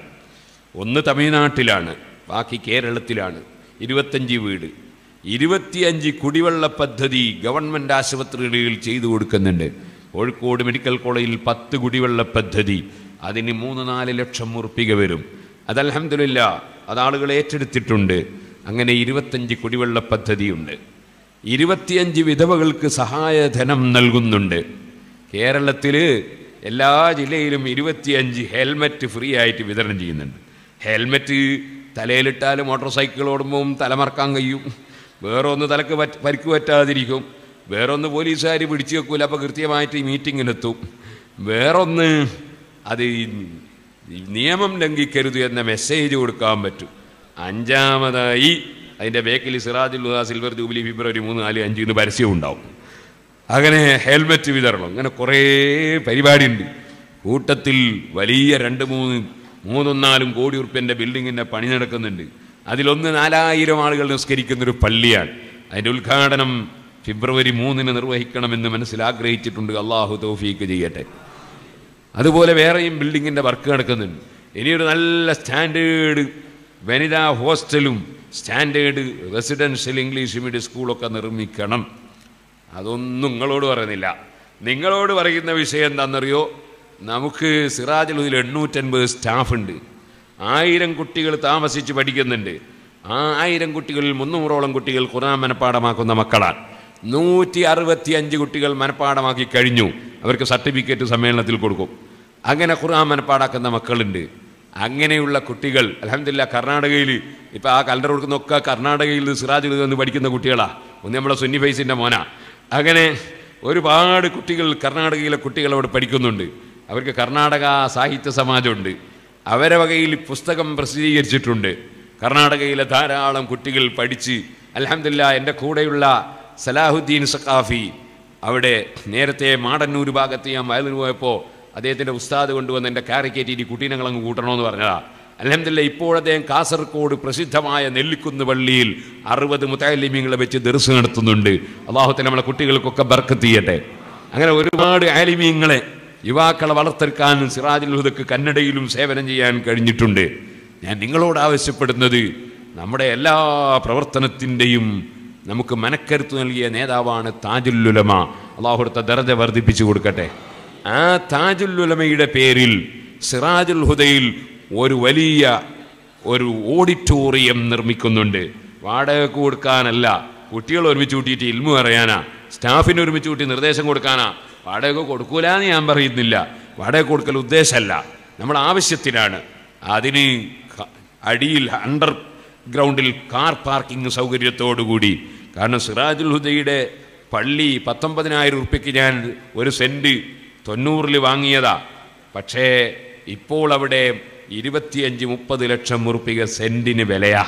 ഒന്ന് തമിഴ്നാട്ടിലാണ് ബാക്കി കേരളത്തിലാണ്. ഇരുപത്തഞ്ച് വീട്. ഇരുപത്തിയഞ്ച് കുടിവെള്ള പദ്ധതി ഗവൺമെന്റ് ആശുപത്രികളിൽ ചെയ്തു കൊടുക്കുന്നുണ്ട്. കോഴിക്കോട് മെഡിക്കൽ കോളേജിൽ പത്ത് കുടിവെള്ള പദ്ധതി. അതിന് മൂന്ന് നാല് ലക്ഷം ഉറുപ്പിക വരും. അത് അലഹമില്ല അത് ആളുകൾ ഏറ്റെടുത്തിട്ടുണ്ട്. അങ്ങനെ ഇരുപത്തഞ്ച് കുടിവെള്ള പദ്ധതിയുണ്ട്. ഇരുപത്തിയഞ്ച് വിധവകൾക്ക് സഹായധനം നൽകുന്നുണ്ട്. കേരളത്തിൽ എല്ലാ ജില്ലയിലും ഇരുപത്തിയഞ്ച് ഹെൽമറ്റ് ഫ്രീ ആയിട്ട് വിതരണം ചെയ്യുന്നുണ്ട്. ഹെൽമറ്റ് തലയിലിട്ടാൽ മോട്ടോർ സൈക്കിൾ ഓടുമ്പോൾ തലമറക്കാൻ കഴിയും. വേറൊന്ന് തലക്ക് പറ്റ് പരിക്ക് പറ്റാതിരിക്കും. വേറൊന്ന് പോലീസുകാർ പിടിച്ചു വെക്കൂല അപ്പോൾ കൃത്യമായിട്ട് ഈ മീറ്റിങ്ങിനെത്തും വേറൊന്ന് അത് നിയമം ലംഘിക്കരുത് എന്ന മെസ്സേജ് കൊടുക്കാൻ പറ്റും. അഞ്ചാമതായി അതിന്റെ ബേക്കിൽ സിറാജുൽ ഹുദ സിൽവർ ജൂബിലി ഫെബ്രുവരി മൂന്ന് നാല് അഞ്ച് ഇന്ന് പരസ്യം ഉണ്ടാവും. അങ്ങനെ ഹെൽമറ്റ് വിതരണം. അങ്ങനെ കുറേ പരിപാടിയുണ്ട്. കൂട്ടത്തിൽ വലിയ രണ്ട് മൂന്ന് മൂന്നും നാലും കോടി ഉറുപ്പ്യന്റെ ബിൽഡിങ്ങിന്റെ പണി നടക്കുന്നുണ്ട്. അതിലൊന്ന് നാലായിരം ആളുകൾ നിസ്കരിക്കുന്നൊരു പള്ളിയാണ്. അതിന്റെ ഉദ്ഘാടനം ഫെബ്രുവരി മൂന്നിന് നിർവഹിക്കണമെന്ന് മനസ്സിലാഗ്രഹിച്ചിട്ടുണ്ട്. അള്ളാഹു തൗഫീക്ക് ചെയ്യട്ടെ. അതുപോലെ വേറെയും ബിൽഡിങ്ങിന്റെ വർക്ക് നടക്കുന്നുണ്ട്. ഇനിയൊരു നല്ല സ്റ്റാൻഡേർഡ് വനിതാ ഹോസ്റ്റലും സ്റ്റാൻഡേർഡ് റെസിഡൻഷ്യൽ ഇംഗ്ലീഷ് മീഡിയം സ്കൂളൊക്കെ നിർമ്മിക്കണം. അതൊന്നും നിങ്ങളോട് പറയുന്നില്ല. നിങ്ങളോട് പറയുന്ന വിഷയം എന്താണെന്നറിയോ? നമുക്ക് സിറാജിൽ സിറാജുലുദിൽ എണ്ണൂറ്റൻപത് സ്റ്റാഫുണ്ട്. ആയിരം കുട്ടികൾ താമസിച്ച് പഠിക്കുന്നുണ്ട്. ആ ആയിരം കുട്ടികളിൽ മുന്നൂറോളം കുട്ടികൾ ഖുർആൻ മനഃപ്പാടമാക്കുന്ന മക്കളാണ്. നൂറ്റി അറുപത്തി അഞ്ച് കുട്ടികൾ മനഃപ്പാടമാക്കി കഴിഞ്ഞു. അവർക്ക് സർട്ടിഫിക്കറ്റ് സമ്മേളനത്തിൽ കൊടുക്കും. അങ്ങനെ ഖുർആൻ മനഃപ്പാടാക്കുന്ന മക്കളുണ്ട്. അങ്ങനെയുള്ള കുട്ടികൾ അലഹമില്ല കർണാടകയിൽ ഇപ്പോൾ ആ കലണ്ടർ കൊടുക്കുന്നൊക്കെ കർണാടകയിൽ സിറാജിൽ നിന്ന് പഠിക്കുന്ന കുട്ടികളാണ് ഒന്ന് നമ്മളെ സുന്നി ഫൈസിന്റെ മോനാ. അങ്ങനെ ഒരുപാട് കുട്ടികൾ കർണാടകയിലെ കുട്ടികൾ അവിടെ പഠിക്കുന്നുണ്ട്. അവർക്ക് കർണാടക സാഹിത്യ സമാജമുണ്ട്. അവരെ വകയിൽ പുസ്തകം പ്രസിദ്ധീകരിച്ചിട്ടുണ്ട്. കർണാടകയിലെ ധാരാളം കുട്ടികൾ പഠിച്ച് അലഹമില്ല എന്റെ കൂടെയുള്ള സലാഹുദ്ദീൻ സഖാഫി അവിടെ നേരത്തെ മാടന്നൂർ ഭാഗത്ത് ഞാൻ വയലിന് പോയപ്പോൾ അദ്ദേഹത്തിന്റെ ഉസ്താദ് കൊണ്ടുവന്ന് എന്റെ കാറിക്കേറ്റ് ഇനി കുട്ടീനെ അങ്ങ് കൂട്ടണമെന്ന് പറഞ്ഞതാ. അലഹമില്ല ഇപ്പോൾ അദ്ദേഹം കാസർഗോഡ് പ്രസിദ്ധമായ നെല്ലിക്കുന്ന് പള്ളിയിൽ അറുപത് മുത്താലിമ്യങ്ങളെ വെച്ച് ദർസ് നടത്തുന്നുണ്ട്. അള്ളാഹുത്തിന് നമ്മളെ കുട്ടികൾക്കൊക്കെ ബർക്കത്ത് ചെയ്യട്ടെ. അങ്ങനെ ഒരുപാട് ആലിമീങ്ങളെ യുവാക്കളെ വളർത്തെടുക്കാൻ സിറാജുൽ ഹുദക്ക് കന്നഡയിലും സേവനം ചെയ്യാൻ കഴിഞ്ഞിട്ടുണ്ട്. ഞാൻ നിങ്ങളോട് ആവശ്യപ്പെടുന്നത് നമ്മുടെ എല്ലാ പ്രവർത്തനത്തിന്റെയും നമുക്ക് മനക്കരുത്ത് നൽകിയ നേതാവാണ് താജുല്ലുലമ അള്ളാഹുടുത്ത ദർജ വർദ്ധിപ്പിച്ചു കൊടുക്കട്ടെ. ആ താജുല്ലുലമയുടെ പേരിൽ സിറാജുൽ ഹുദയിൽ ഒരു വലിയ ഒരു ഓഡിറ്റോറിയം നിർമ്മിക്കുന്നുണ്ട്. വാടക കൊടുക്കാനല്ല കുട്ടികൾ ഒരുമിച്ച് കൂട്ടിയിട്ട് ഇൽമു അറിയാനാ സ്റ്റാഫിന് ഒരുമിച്ച് കൂട്ടി നിർദ്ദേശം കൊടുക്കാനാ. വാടക കൊടുക്കൂല എന്ന് ഞാൻ പറയുന്നില്ല. വാടക കൊടുക്കൽ ഉദ്ദേശമല്ല. നമ്മൾ ആവശ്യത്തിനാണ്. അതിന് അടിയിൽ അണ്ടർ ഗ്രൗണ്ടിൽ കാർ പാർക്കിംഗ് സൗകര്യത്തോടുകൂടി. കാരണം സിറാജുൽ ഹുദയുടെ പള്ളി പത്തൊമ്പതിനായിരം ഉറുപ്പ്യക്ക് ഞാൻ ഒരു സെന്റ് തൊണ്ണൂറിൽ വാങ്ങിയതാ. പക്ഷേ ഇപ്പോൾ അവിടെ ഇരുപത്തിയഞ്ച് മുപ്പത് ലക്ഷം ഉറുപ്പിക സെന്റിന് വിലയാ.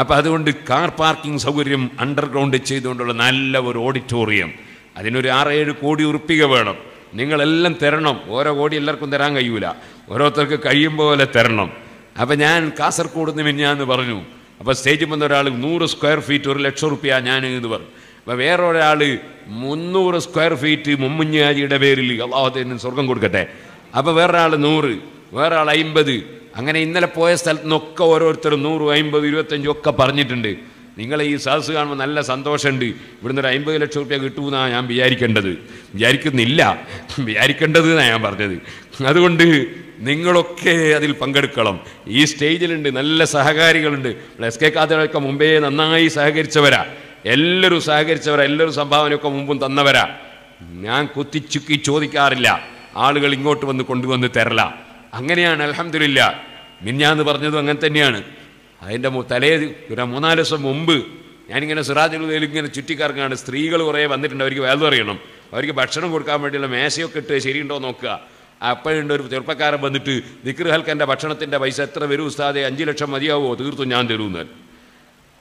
അപ്പം അതുകൊണ്ട് കാർ പാർക്കിംഗ് സൗകര്യം അണ്ടർഗ്രൗണ്ട് ചെയ്തുകൊണ്ടുള്ള നല്ല ഒരു ഓഡിറ്റോറിയം. അതിനൊരു ആറേഴ് കോടി ഉറുപ്പിക വേണം. നിങ്ങളെല്ലാം തരണം. ഓരോ കോടി എല്ലാവർക്കും തരാൻ കഴിയൂല. ഓരോരുത്തർക്ക് കഴിയും പോലെ തരണം. അപ്പം ഞാൻ കാസർഗോഡ് നിന്ന് മിന്നാന്ന് പറഞ്ഞു. അപ്പോൾ സ്റ്റേജിൽ വന്ന ഒരാൾ നൂറ് സ്ക്വയർ ഫീറ്റ് ഒരു ലക്ഷം റുപ്യ ഞാൻ എന്ന് പറഞ്ഞു. അപ്പോൾ വേറെ ഒരാൾ മുന്നൂറ് സ്ക്വയർ ഫീറ്റ് മുമ്മുഞ്ഞാജിയുടെ പേരിൽ അള്ളാഹത്തിന് സ്വർഗം കൊടുക്കട്ടെ. അപ്പോൾ വേറൊരാൾ നൂറ് വേറെ ആൾ അമ്പത് അങ്ങനെ ഇന്നലെ പോയ സ്ഥലത്ത് നിന്നൊക്കെ ഓരോരുത്തരും നൂറ് അമ്പത് ഇരുപത്തഞ്ചും ഒക്കെ പറഞ്ഞിട്ടുണ്ട്. നിങ്ങളെ ഈ സദസ് കാണുമ്പോൾ നല്ല സന്തോഷമുണ്ട്. ഇവിടുന്ന് ഒരു അമ്പത് ലക്ഷം റുപ്യ കിട്ടുമെന്നാണ് ഞാൻ വിചാരിക്കേണ്ടത്. വിചാരിക്കുന്നില്ല. വിചാരിക്കേണ്ടത് എന്നാണ് ഞാൻ പറഞ്ഞത്. അതുകൊണ്ട് നിങ്ങളൊക്കെ അതിൽ പങ്കെടുക്കണം. ഈ സ്റ്റേജിലുണ്ട് നല്ല സഹകാരികളുണ്ട്. എസ് കെ കാതകളൊക്കെ മുമ്പേ നന്നായി സഹകരിച്ചവരാ. എല്ലാവരും സഹകരിച്ചവരാ എല്ലാവരും സംഭാവനയൊക്കെ മുമ്പും തന്നവരാ. ഞാൻ കുത്തിച്ചുക്കി ചോദിക്കാറില്ല. ആളുകൾ ഇങ്ങോട്ട് വന്ന് കൊണ്ടുവന്ന് തരല. അങ്ങനെയാണ് അലഹമില്ല മിന്നാന്ന് പറഞ്ഞതും അങ്ങനെ തന്നെയാണ്. അതിന്റെ തലേ ഒരു മൂന്നാൽ ദിവസം മുമ്പ് ഞാനിങ്ങനെ സിറാജുൽ ഇങ്ങനെ ചുറ്റിക്കറങ്ങാണ്. സ്ത്രീകൾ കുറേ വന്നിട്ടുണ്ട് അവർക്ക് വേദം അറിയണം. അവർക്ക് ഭക്ഷണം കൊടുക്കാൻ വേണ്ടിയുള്ള മേശയൊക്കെ ഇട്ട് ശരിയുണ്ടോ നോക്കുക. അപ്പോഴുണ്ട് ഒരു ചെറുപ്പക്കാരൻ വന്നിട്ട് ദിക്ർ ഹൽക്കന്റെ ഭക്ഷണത്തിന്റെ പൈസ എത്ര വരും ഉസ്താദെ? അഞ്ച് ലക്ഷം മതിയാവുമോ തീർത്തും ഞാൻ തരുമെന്ന്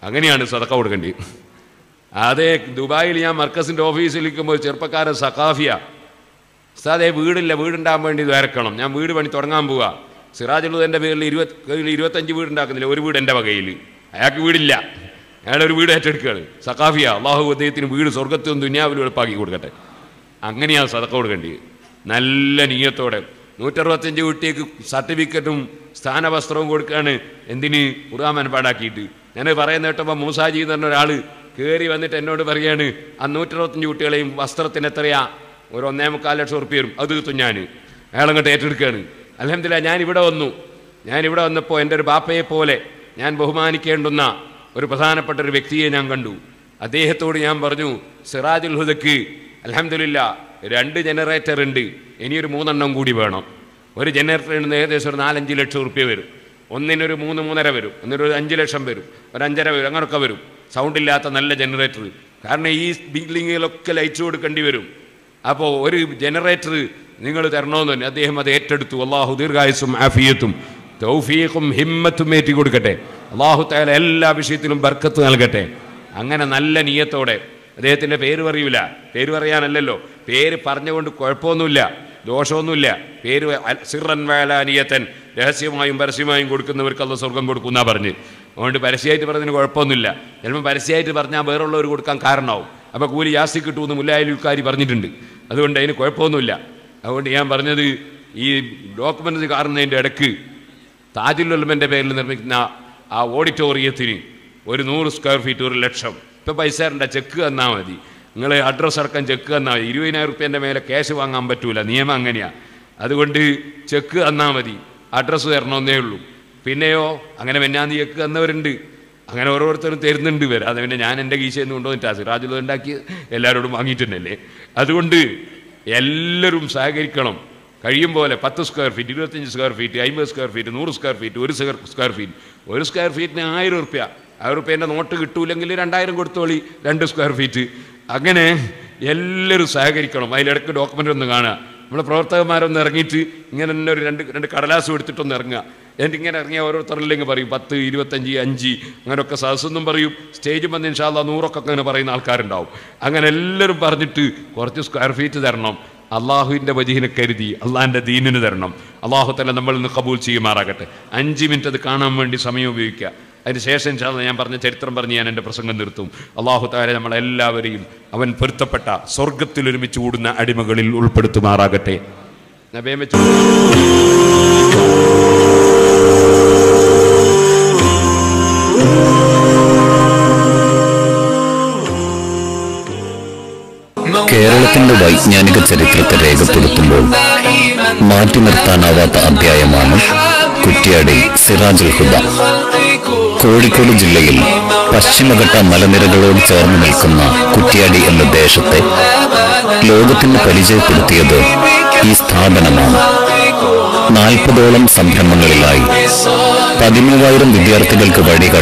അങ്ങനെയാണ് സതക്ക കൊടുക്കേണ്ടി അതേ ദുബായിൽ ഞാൻ മർക്കസിന്റെ ഓഫീസിൽ നിൽക്കുമ്പോൾ ഒരു ചെറുപ്പക്കാരൻ സഖാഫിയ. ഉസ്താദെ വീടില്ല വീടുണ്ടാകാൻ വേണ്ടി വരക്കണം. ഞാൻ വീട് പണി തുടങ്ങാൻ പോവാ. സിറാജുള്ളതിന്റെ പേരിൽ ഇരുപത്തി ഇരുപത്തഞ്ച് വീടുണ്ടാക്കുന്നില്ല. ഒരു വീട് എന്റെ വകയിൽ. അയാൾക്ക് വീടില്ല. അയാളൊരു ഒരു വീട് ഏറ്റെടുക്കുകയാണ്. സഖാഫിയ അള്ളാഹു അദ്ദേഹത്തിന് വീട് സ്വർഗത്തും ദുനിയാവിലും എളുപ്പാക്കി കൊടുക്കട്ടെ. അങ്ങനെയാണ് സതക്ക കൊടുക്കേണ്ടത്. നല്ല നീയത്തോടെ. നൂറ്ററുപത്തഞ്ച് കുട്ടിക്ക് സർട്ടിഫിക്കറ്റും സ്ഥാനവസ്ത്രവും കൊടുക്കുകയാണ് എന്തിന് ഖുർആൻ പാടാക്കിയിട്ട് ഞാൻ പറയുന്ന കേട്ടപ്പോൾ മൂസാജി എന്ന് പറഞ്ഞ ഒരാൾ കയറി വന്നിട്ട് എന്നോട് പറയാണ് ആ നൂറ്ററുപത്തഞ്ച് കുട്ടികളെയും വസ്ത്രത്തിന് എത്രയാ? ഒരു ഒന്നേ മുക്കാൽ ലക്ഷം ഉറുപ്പ്യ വരും അത് തീർത്തും ഞാൻ അയാളങ്ങോട്ട് ഏറ്റെടുക്കുകയാണ് അലഹമില്ല ഞാൻ ഇവിടെ വന്നു. ഞാൻ ഇവിടെ വന്നപ്പോൾ എന്റെ ഒരു ബാപ്പയെ പോലെ ഞാൻ ബഹുമാനിക്കേണ്ടുന്ന ഒരു പ്രധാനപ്പെട്ട ഒരു വ്യക്തിയെ ഞാൻ കണ്ടു. അദ്ദേഹത്തോട് ഞാൻ പറഞ്ഞു സിറാജുൽ ഹുദക്ക് അലഹമില്ല രണ്ട് ജനറേറ്റർ ഉണ്ട്. ഇനിയൊരു മൂന്നെണ്ണം കൂടി വേണം. ഒരു ജനറേറ്ററിന് ഏകദേശം ഒരു നാലഞ്ച് ലക്ഷം റുപ്യ വരും. ഒന്നിനൊരു മൂന്ന് മൂന്നര വരും. ഒന്നിനൊരു അഞ്ച് ലക്ഷം വരും. ഒരു അഞ്ചര വരും. അങ്ങനെയൊക്കെ വരും. സൗണ്ട് ഇല്ലാത്ത നല്ല ജനറേറ്റർ കാരണം ഈ ബിൽഡിങ്ങുകളൊക്കെ ലൈറ്റ് കൊടുക്കേണ്ടി വരും. അപ്പോൾ ഒരു ജനറേറ്റർ നിങ്ങൾ തരണമെന്ന് തന്നെ അദ്ദേഹം അത് ഏറ്റെടുത്തു. അള്ളാഹു ദീർഘായുസും ആഫിയത്തും തൗഫീഖും ഹിമ്മത്തും ഏറ്റി കൊടുക്കട്ടെ. അള്ളാഹു താല എല്ലാ വിഷയത്തിലും ബർക്കത്ത് നൽകട്ടെ. അങ്ങനെ നല്ല നീയത്തോടെ. അദ്ദേഹത്തിന്റെ പേര് പറയൂല. പേര് പറയാനല്ലല്ലോ. പേര് പറഞ്ഞുകൊണ്ട് കുഴപ്പമൊന്നുമില്ല ദോഷമൊന്നുമില്ല. പേര് സിറൻ വേലാനിയത്തൻ രഹസ്യമായും പരസ്യമായും കൊടുക്കുന്നവർക്ക് അത് സ്വർഗം കൊടുക്കുന്ന പറഞ്ഞ്. അതുകൊണ്ട് പരസ്യമായിട്ട് പറഞ്ഞതിന് കുഴപ്പമൊന്നുമില്ല. ചിലപ്പോൾ പരസ്യമായിട്ട് പറഞ്ഞാൽ വേറുള്ളവർ കൊടുക്കാൻ കാരണമാവും. അപ്പോൾ കൂലി ജാസ്തി കിട്ടുമെന്ന് മുല്ലായാലുക്കാരി പറഞ്ഞിട്ടുണ്ട്. അതുകൊണ്ട് അതിന് കുഴപ്പമൊന്നുമില്ല. അതുകൊണ്ട് ഞാൻ പറഞ്ഞത് ഈ ഡോക്യുമെന്റ് കാണുന്നതിന്റെ ഇടയ്ക്ക് താജുലുൽമന്റെ പേരിൽ നിർമ്മിക്കുന്ന ആ ഓഡിറ്റോറിയത്തിന് ഒരു നൂറ് സ്ക്വയർ ഫീറ്റ് ഒരു ലക്ഷം. ഇപ്പം പൈസ ചെക്ക് തന്നാൽ മതി. നിങ്ങൾ അഡ്രസ്സ് അടക്കം ചെക്ക് തന്നാൽ മതി. ഇരുപതിനായിരം റുപ്യന്റെ മേലെ ക്യാഷ് വാങ്ങാൻ പറ്റൂല. നിയമം അങ്ങനെയാണ് അതുകൊണ്ട് ചെക്ക് തന്നാൽ മതി. അഡ്രസ്സ് തരണമെന്നേ ഉള്ളൂ. പിന്നെയോ അങ്ങനെ മെന്നാന്ന് ചെക്ക് തന്നവരുണ്ട്. അങ്ങനെ ഓരോരുത്തരും തരുന്നുണ്ട് വരെ അത് പിന്നെ ഞാൻ എന്റെ കീശയിൽ നിന്ന് കൊണ്ടുവന്നിട്ടാ. സിറാജുൽ ഉണ്ടാക്കി എല്ലാവരോടും വാങ്ങിയിട്ടുണ്ടല്ലേ. അതുകൊണ്ട് എല്ലാവരും സഹകരിക്കണം. കഴിയും പോലെ പത്ത് സ്ക്വയർ ഫീറ്റ് ഇരുപത്തഞ്ച് സ്ക്വയർ ഫീറ്റ് അമ്പത് സ്ക്വയർ ഫീറ്റ് നൂറ് സ്ക്വയർ ഫീറ്റ് ഒരു സ്ക്വയർ ഫീറ്റ് ഒരു സ്ക്വയർ ഫീറ്റിന് ആയിരം റുപ്യ. ആയിരം റുപ്യേന്റെ നോട്ട് കിട്ടൂലെങ്കിൽ രണ്ടായിരം കൊടുത്തോളി രണ്ട് സ്ക്വയർ ഫീറ്റ് അങ്ങനെ എല്ലാവരും സഹകരിക്കണം. അതിലിടയ്ക്ക് ഡോക്യുമെന്റ് ഒന്ന് കാണുക. നമ്മുടെ പ്രവർത്തകന്മാരൊന്ന് ഇറങ്ങിയിട്ട് ഇങ്ങനെ തന്നെ ഒരു രണ്ട് രണ്ട് കടലാസ് എടുത്തിട്ടൊന്ന് ഇറങ്ങുക. എന്നിട്ട് ഇങ്ങനെ ഇറങ്ങിയ ഓരോരുത്തരില്ലെങ്കിൽ പറയും പത്ത് ഇരുപത്തഞ്ച് അഞ്ച് അങ്ങനെയൊക്കെ സദസ്സൊന്നും പറയും. സ്റ്റേജ് വന്ന് ഇൻഷാല്ല നൂറൊക്കെ അങ്ങനെ പറയുന്ന ആൾക്കാരുണ്ടാവും. അങ്ങനെ എല്ലാവരും പറഞ്ഞിട്ട് കുറച്ച് സ്ക്വയർ ഫീറ്റ് തരണം. അള്ളാഹുവിന്റെ വജീഹിനെ കരുതി അള്ളാഹിന്റെ ദീനിന് തരണം. അള്ളാഹു തന്നെ നിന്ന് കബൂൽ ചെയ്യുമാറാകട്ടെ. അഞ്ച് മിനിറ്റ് അത് കാണാൻ വേണ്ടി സമയം ഉപയോഗിക്കുക. അതിന് ശേഷം ചേർന്ന് ഞാൻ പറഞ്ഞ ചരിത്രം പറഞ്ഞ് ഞാൻ എന്റെ പ്രസംഗം നിർത്തും. അള്ളാഹു താര നമ്മളെല്ലാവരെയും അവൻ പൊരുത്തപ്പെട്ട സ്വർഗത്തിൽ ഒരുമിച്ച് കൂടുന്ന അടിമകളിൽ ഉൾപ്പെടുത്തുമാറാകട്ടെ. വെച്ച് കേരളത്തിന്റെ വൈജ്ഞാനിക ചരിത്രത്തെ രേഖപ്പെടുത്തുമ്പോൾ മാറ്റി നിർത്താനാവാത്ത അധ്യായമാണ് കുറ്റ്യാടി സിറാജുൽ ഹുദ. കോഴിക്കോട് ജില്ലയിൽ പശ്ചിമഘട്ട മലനിരകളോട് ചേർന്ന് നിൽക്കുന്ന കുറ്റ്യാടി എന്ന ദേശത്തെ ലോകത്തിന് പരിചയപ്പെടുത്തിയത് ഈ സ്ഥാപനമാണ്. നാൽപ്പതോളം സംരംഭങ്ങളിലായി പതിമൂവായിരം വിദ്യാർത്ഥികൾക്ക് വഴികാട്ടി